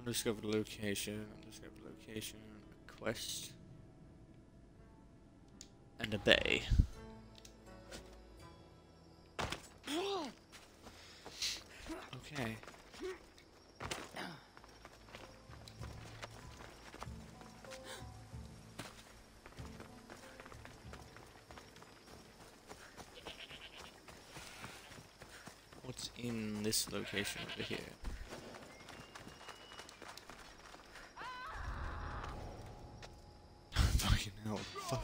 Undiscovered location, undiscovered location, a quest. And a bay. Okay. What's in this location over here? Fucking hell. Fuck.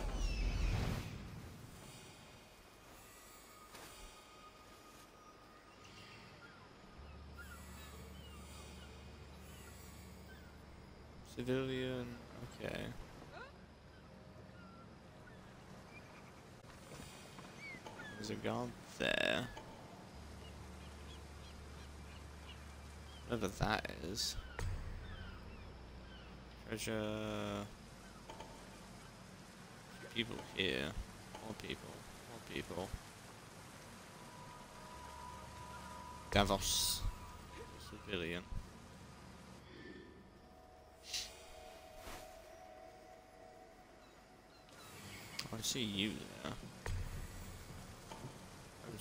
Civilian, okay. Guard there. Whatever that is. Treasure. People here. More people. More people. Davos. Civilian. I see you there.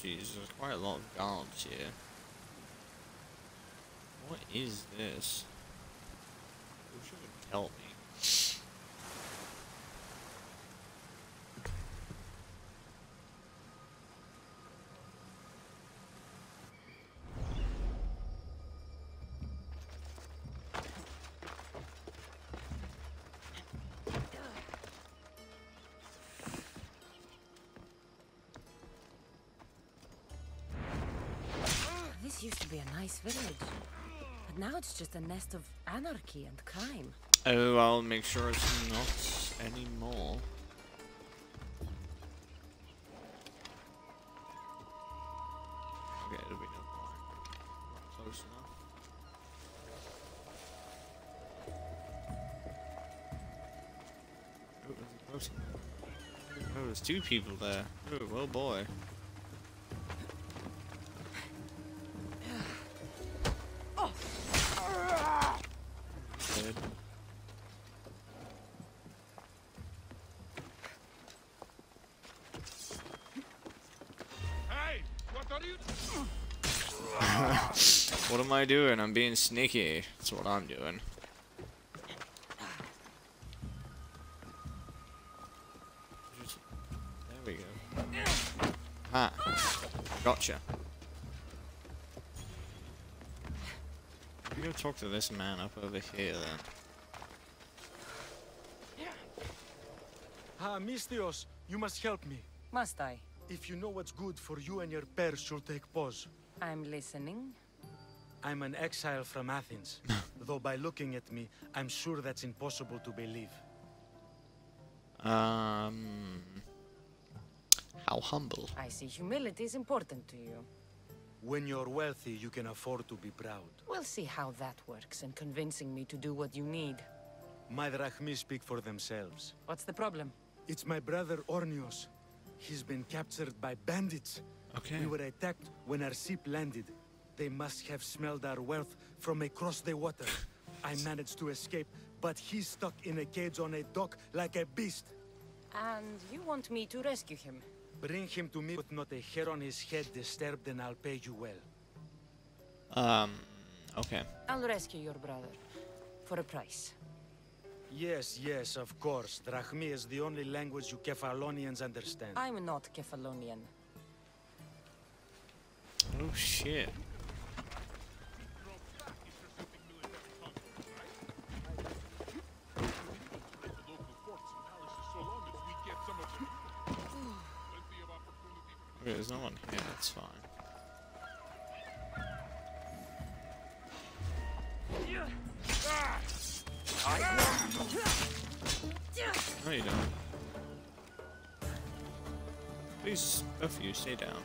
Jesus, there's quite a lot of guards here. What is this? You should tell me. Used to be a nice village. But now it's just a nest of anarchy and crime. Oh, I'll make sure it's not anymore. Okay, it'll be no. Not close enough. Oh. Oh, there's two people there. Oh, well boy. I doing? I'm being sneaky. That's what I'm doing. There we go. Ah. Gotcha. I'm gonna talk to this man up over here then. Ah, Misthios, you must help me. Must I? If you know what's good for you and your pairs should take pause. I'm listening. I'm an exile from Athens. Though by looking at me, I'm sure that's impossible to believe. Um. How humble. I see humility is important to you. When you're wealthy, you can afford to be proud. We'll see how that works in convincing me to do what you need. My drachmi speak for themselves. What's the problem? It's my brother Ornios. He's been captured by bandits. Okay. We were attacked when our ship landed. They must have smelled our wealth from across the water. I managed to escape, but he's stuck in a cage on a dock like a beast. And you want me to rescue him? Bring him to me with not a hair on his head disturbed, and I'll pay you well. Um. Okay. I'll rescue your brother. For a price. Yes, yes, of course. Drachmi is the only language you Kefalonians understand. I'm not Kefalonian. Oh shit. Okay, there's no one here, that's fine. No, you don't. Please, both of you, stay down.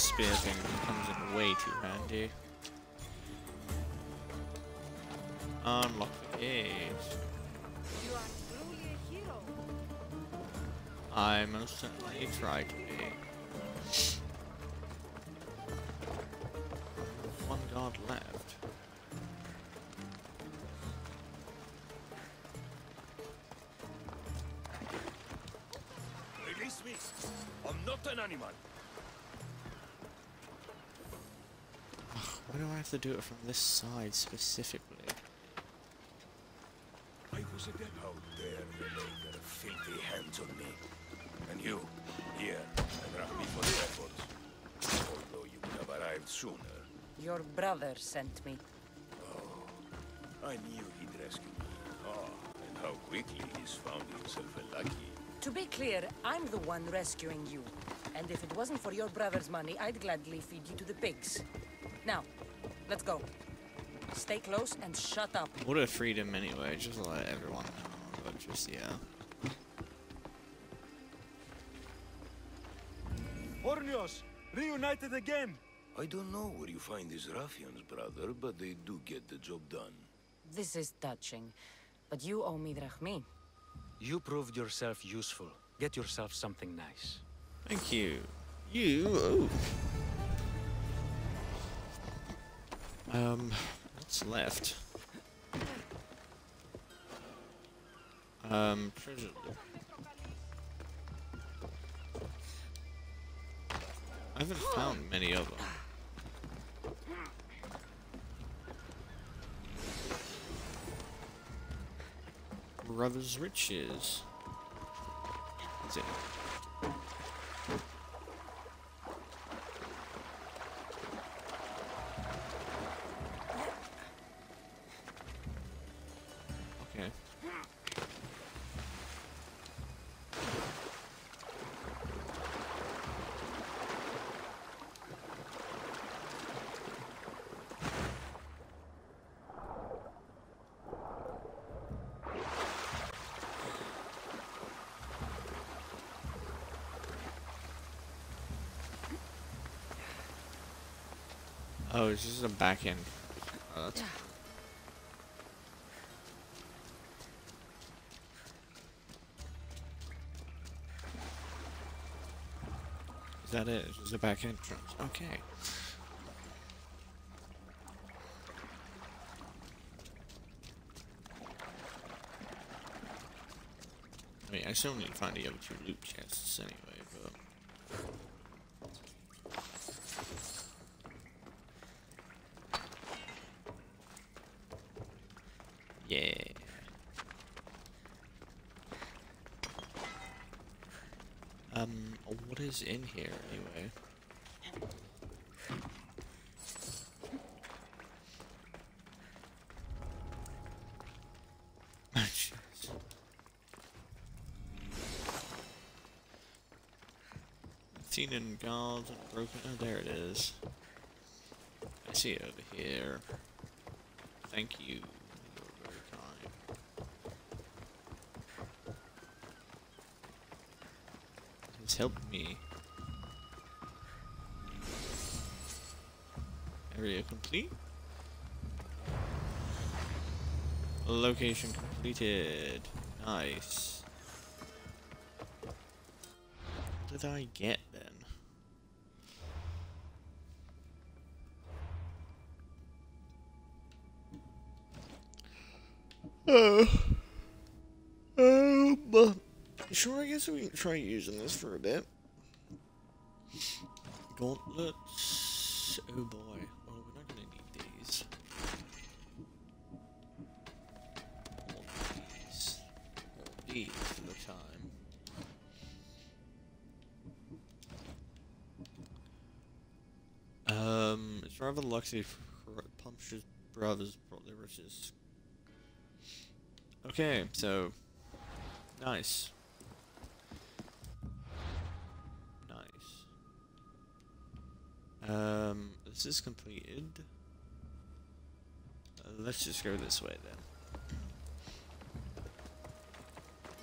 This spear thing comes in way too handy. Unlock the gate. I most certainly try to be. One guard left. Release me. I'm not an animal. Why do I have to do it from this side specifically? I was a dead out there when they got filthy hands on me. And you, here, and wrap me for the efforts. Although you would have arrived sooner. Your brother sent me. Oh, I knew he'd rescue me. Ah, and how quickly he's found himself a lucky. To be clear, I'm the one rescuing you. And if it wasn't for your brother's money, I'd gladly feed you to the pigs. Now, let's go. Stay close and shut up. What a freedom anyway, just to let everyone know. But just, yeah. Ornios, reunited again. I don't know where you find these ruffians, brother, but they do get the job done. This is touching, but you owe me drachmi. You proved yourself useful. Get yourself something nice. Thank you. You. Oh. Um, what's left? Um, treasure. I haven't found many of them. Brothers Riches. That's it? It's just a back end. Oh, that's Is that it? It's just a back entrance. Okay. I mean, I still need to find the other two loot chests anyway, but... Yeah. Um, what is in here anyway? Athenian gods and broken. Oh, there it is. I see it over here. Thank you. It's helped me. Area complete. Location completed. Nice. What did I get then? Uh, um, sure, I guess we can try using this for a bit. Gauntlets. Oh boy. For the time. Um, it's rather lucky for Pumpster's brothers brought their riches. Okay, so nice. Nice. Um, this is completed. Uh, let's just go this way then.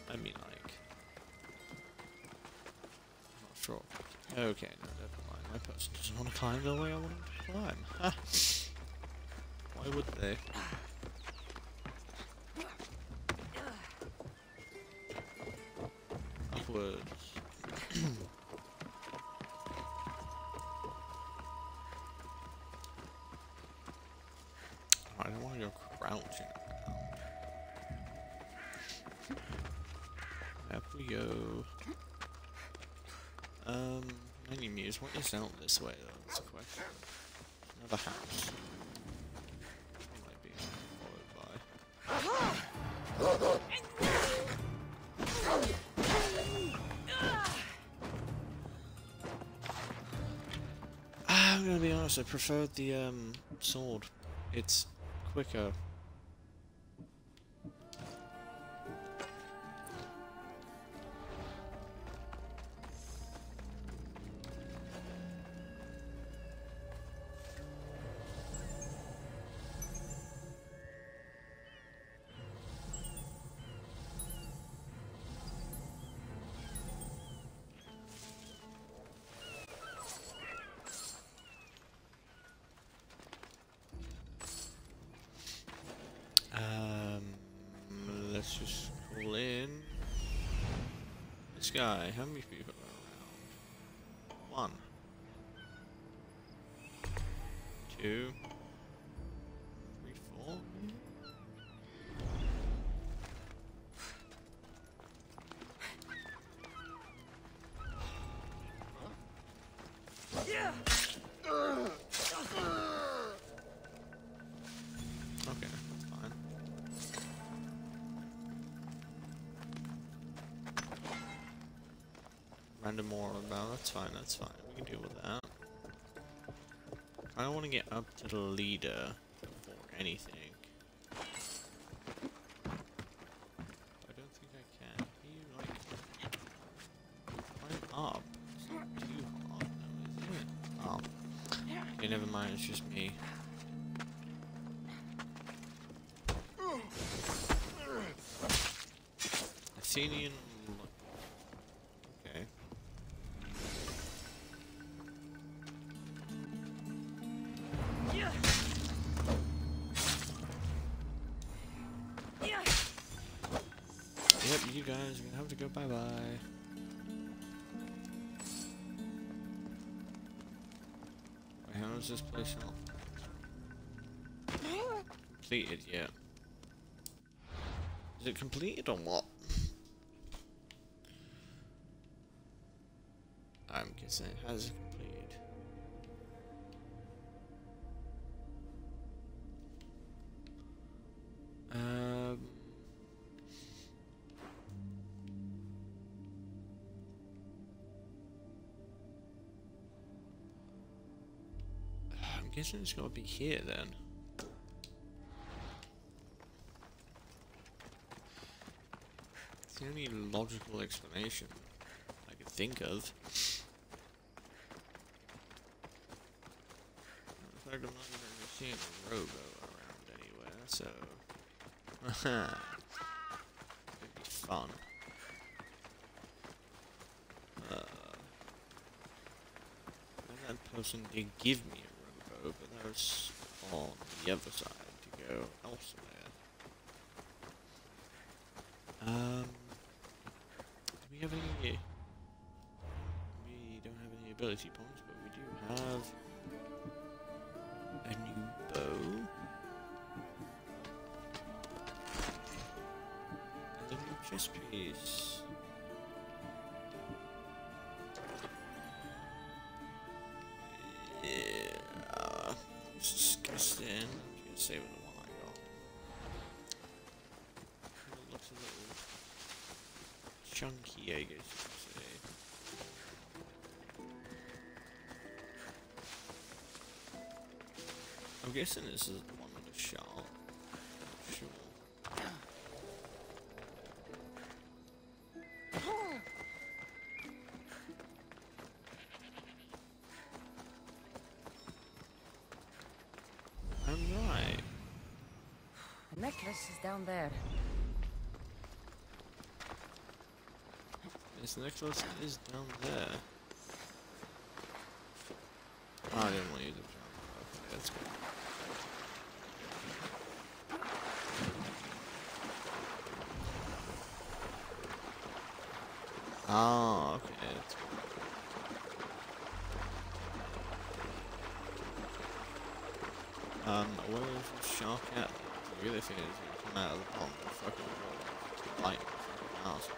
I mean, like, I'm not sure. Okay, no, never mind. My person doesn't want to climb the way I want to climb. Why would they? Upwards. Is out this way though? That's a question. Another house. Might be followed by. Ah, I'm gonna be honest, I preferred the um sword. It's quicker. Sky. How many Random more about that's fine, that's fine. We can deal with that. I don't want to get up to the leader before anything. Is this place all completed yet? Is it completed or what? I'm guessing it has It's gotta be here then. It's the only logical explanation I could think of. In fact, I'm not even seeing a robo around anywhere, so. It'd be fun. Uh, person did give me on the other side to go elsewhere. Um, do we have any? We don't have any ability points, guessing this is the one with the shot. Sure. I'm right. The necklace is down there. This necklace is down there. Oh, I didn't want to use. Okay, that's good. Oh, okay, good. Um, where is the shark at? The really thing is, you come out of the pond fucking light fucking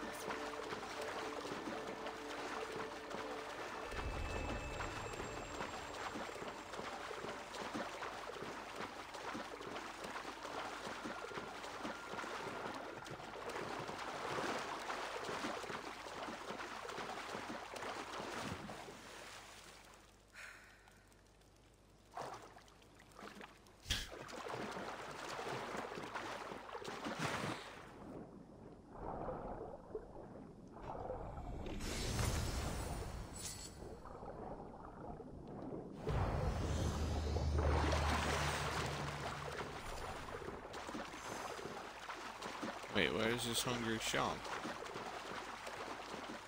Wait, where's this hungry shop?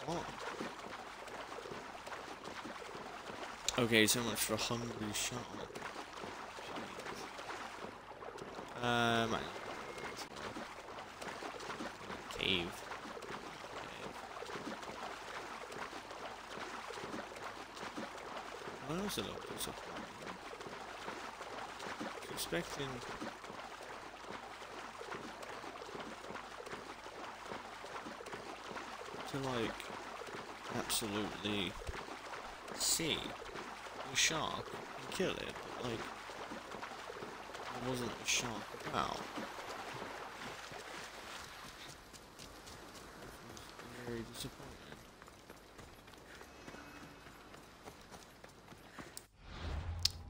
Oh. Okay, so much for hungry shop. Um, uh, cave. What else is up? Expecting to like absolutely see the shark and kill it, but like there wasn't a shark about. Very disappointed.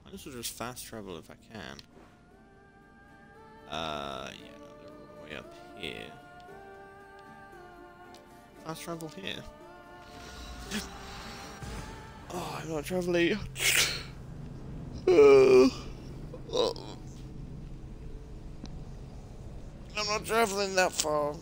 Might as well just fast travel if I can. Uh, yeah, no, they're all the way up here. Fast travel here. oh, I'm not traveling. I'm not traveling that far.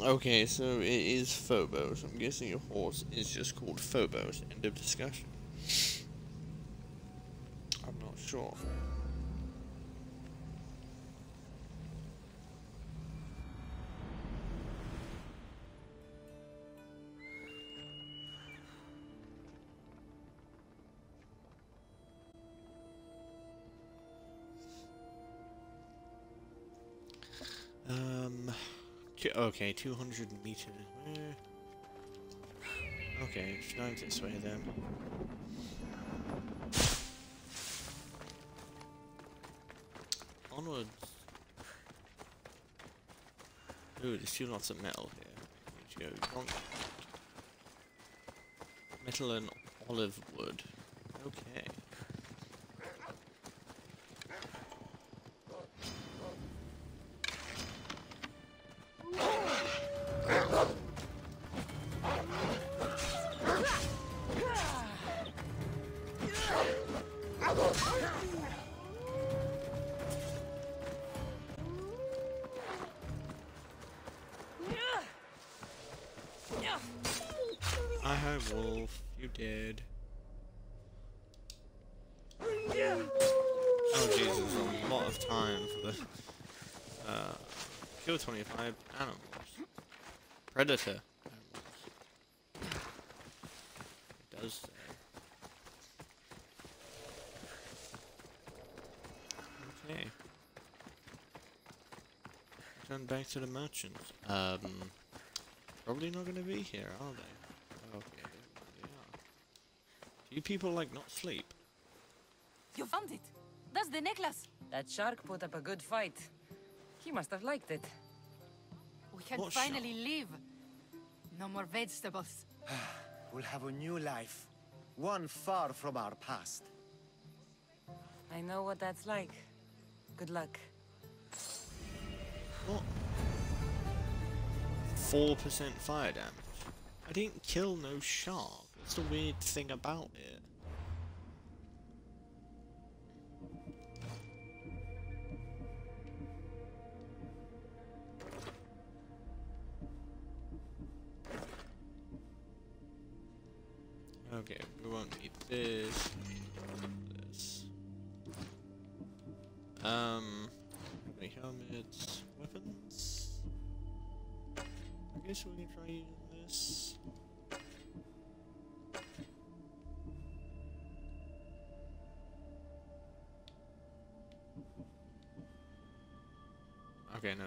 Okay, so it is Phobos. I'm guessing your horse is just called Phobos. End of discussion. I'm not sure. Okay, 200 meters. Okay, it's going this way then. Onwards. Ooh, there's still lots of metal here. Metal and olive wood. Okay. 25 animals. Predator animals. It does say. Okay. Turn back to the merchants. Um, probably not gonna be here, are they? Okay, they are. Do you people like not sleep? You found it. That's the necklace. That shark put up a good fight. He must have liked it. We can What finally live. No more vegetables. We'll have a new life. One far from our past. I know what that's like. Good luck. What? Four percent fire damage. I didn't kill no shark. That's the weird thing about it.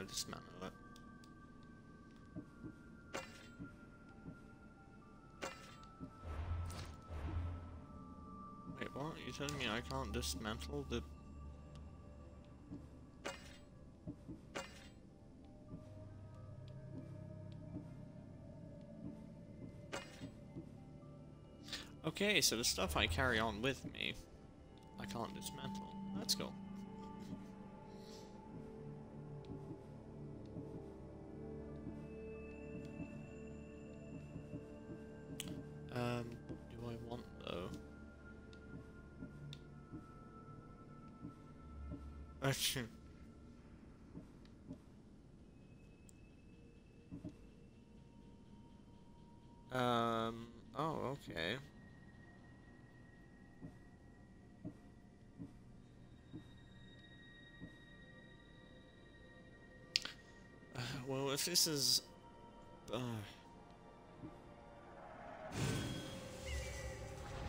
No, dismantle it. Wait, what? You telling me I can't dismantle the... Okay, so the stuff I carry on with me, I can't dismantle. That's cool. if this is... Uh,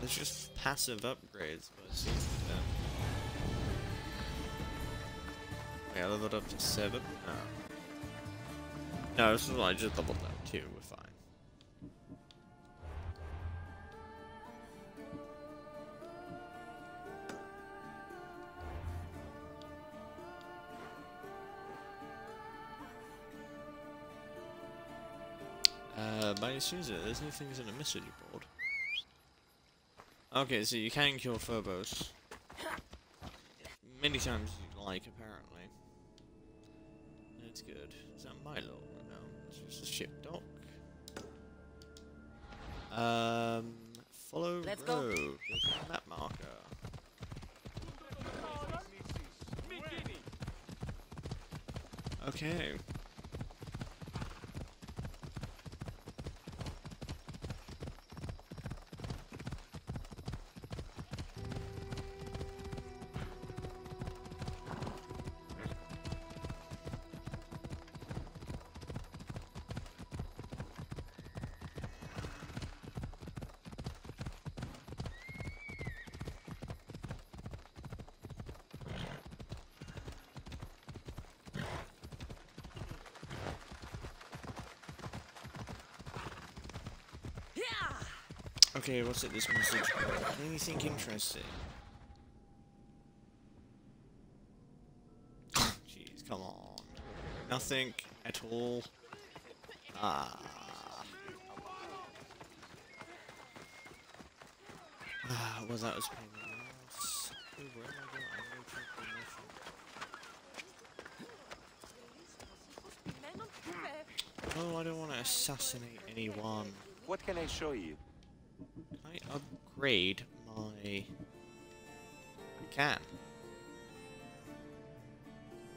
it's just passive upgrades, but it seems to them. Wait, I leveled up to 7? No. No, this is I just leveled up to, we're fine. use it. There's new things in the message board. Okay, so you can kill Phobos. Many times you like, apparently. That's good. Is that my lord? No, it's just a ship dock. Um, follow Let's road. Go. Map marker. Okay, Okay, what's it? This message? Anything interesting? Jeez, come on. Nothing at all. Ah. Ah, was that was pain in the ass. Ooh, where am I going? I'm going to check the mission. Oh, I don't want to assassinate anyone. What can I show you? Upgrade my... I can.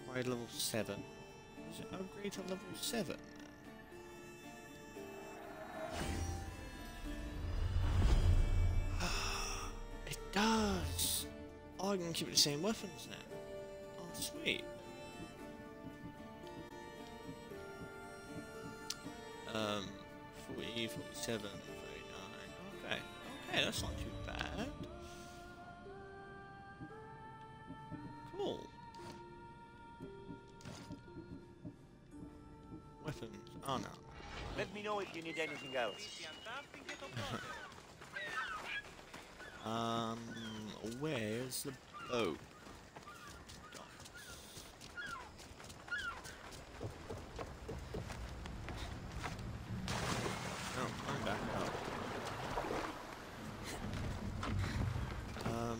Upgrade level 7. Does it upgrade to level 7 it does! Oh, I can keep the same weapons now. Oh, sweet. Um, 40, 47, 39. Okay, okay, that's not too bad. Cool. Weapons. Oh no. Let me know if you need anything else. Um, where's the boat? Oh, I'm back up. Um,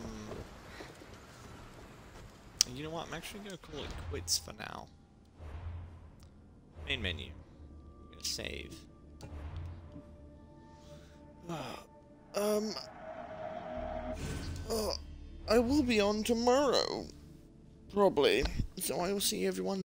you know what? I'm actually gonna call it quits for now. Main menu. I'm gonna save. um. Oh, I will be on tomorrow. Probably. So I will see everyone.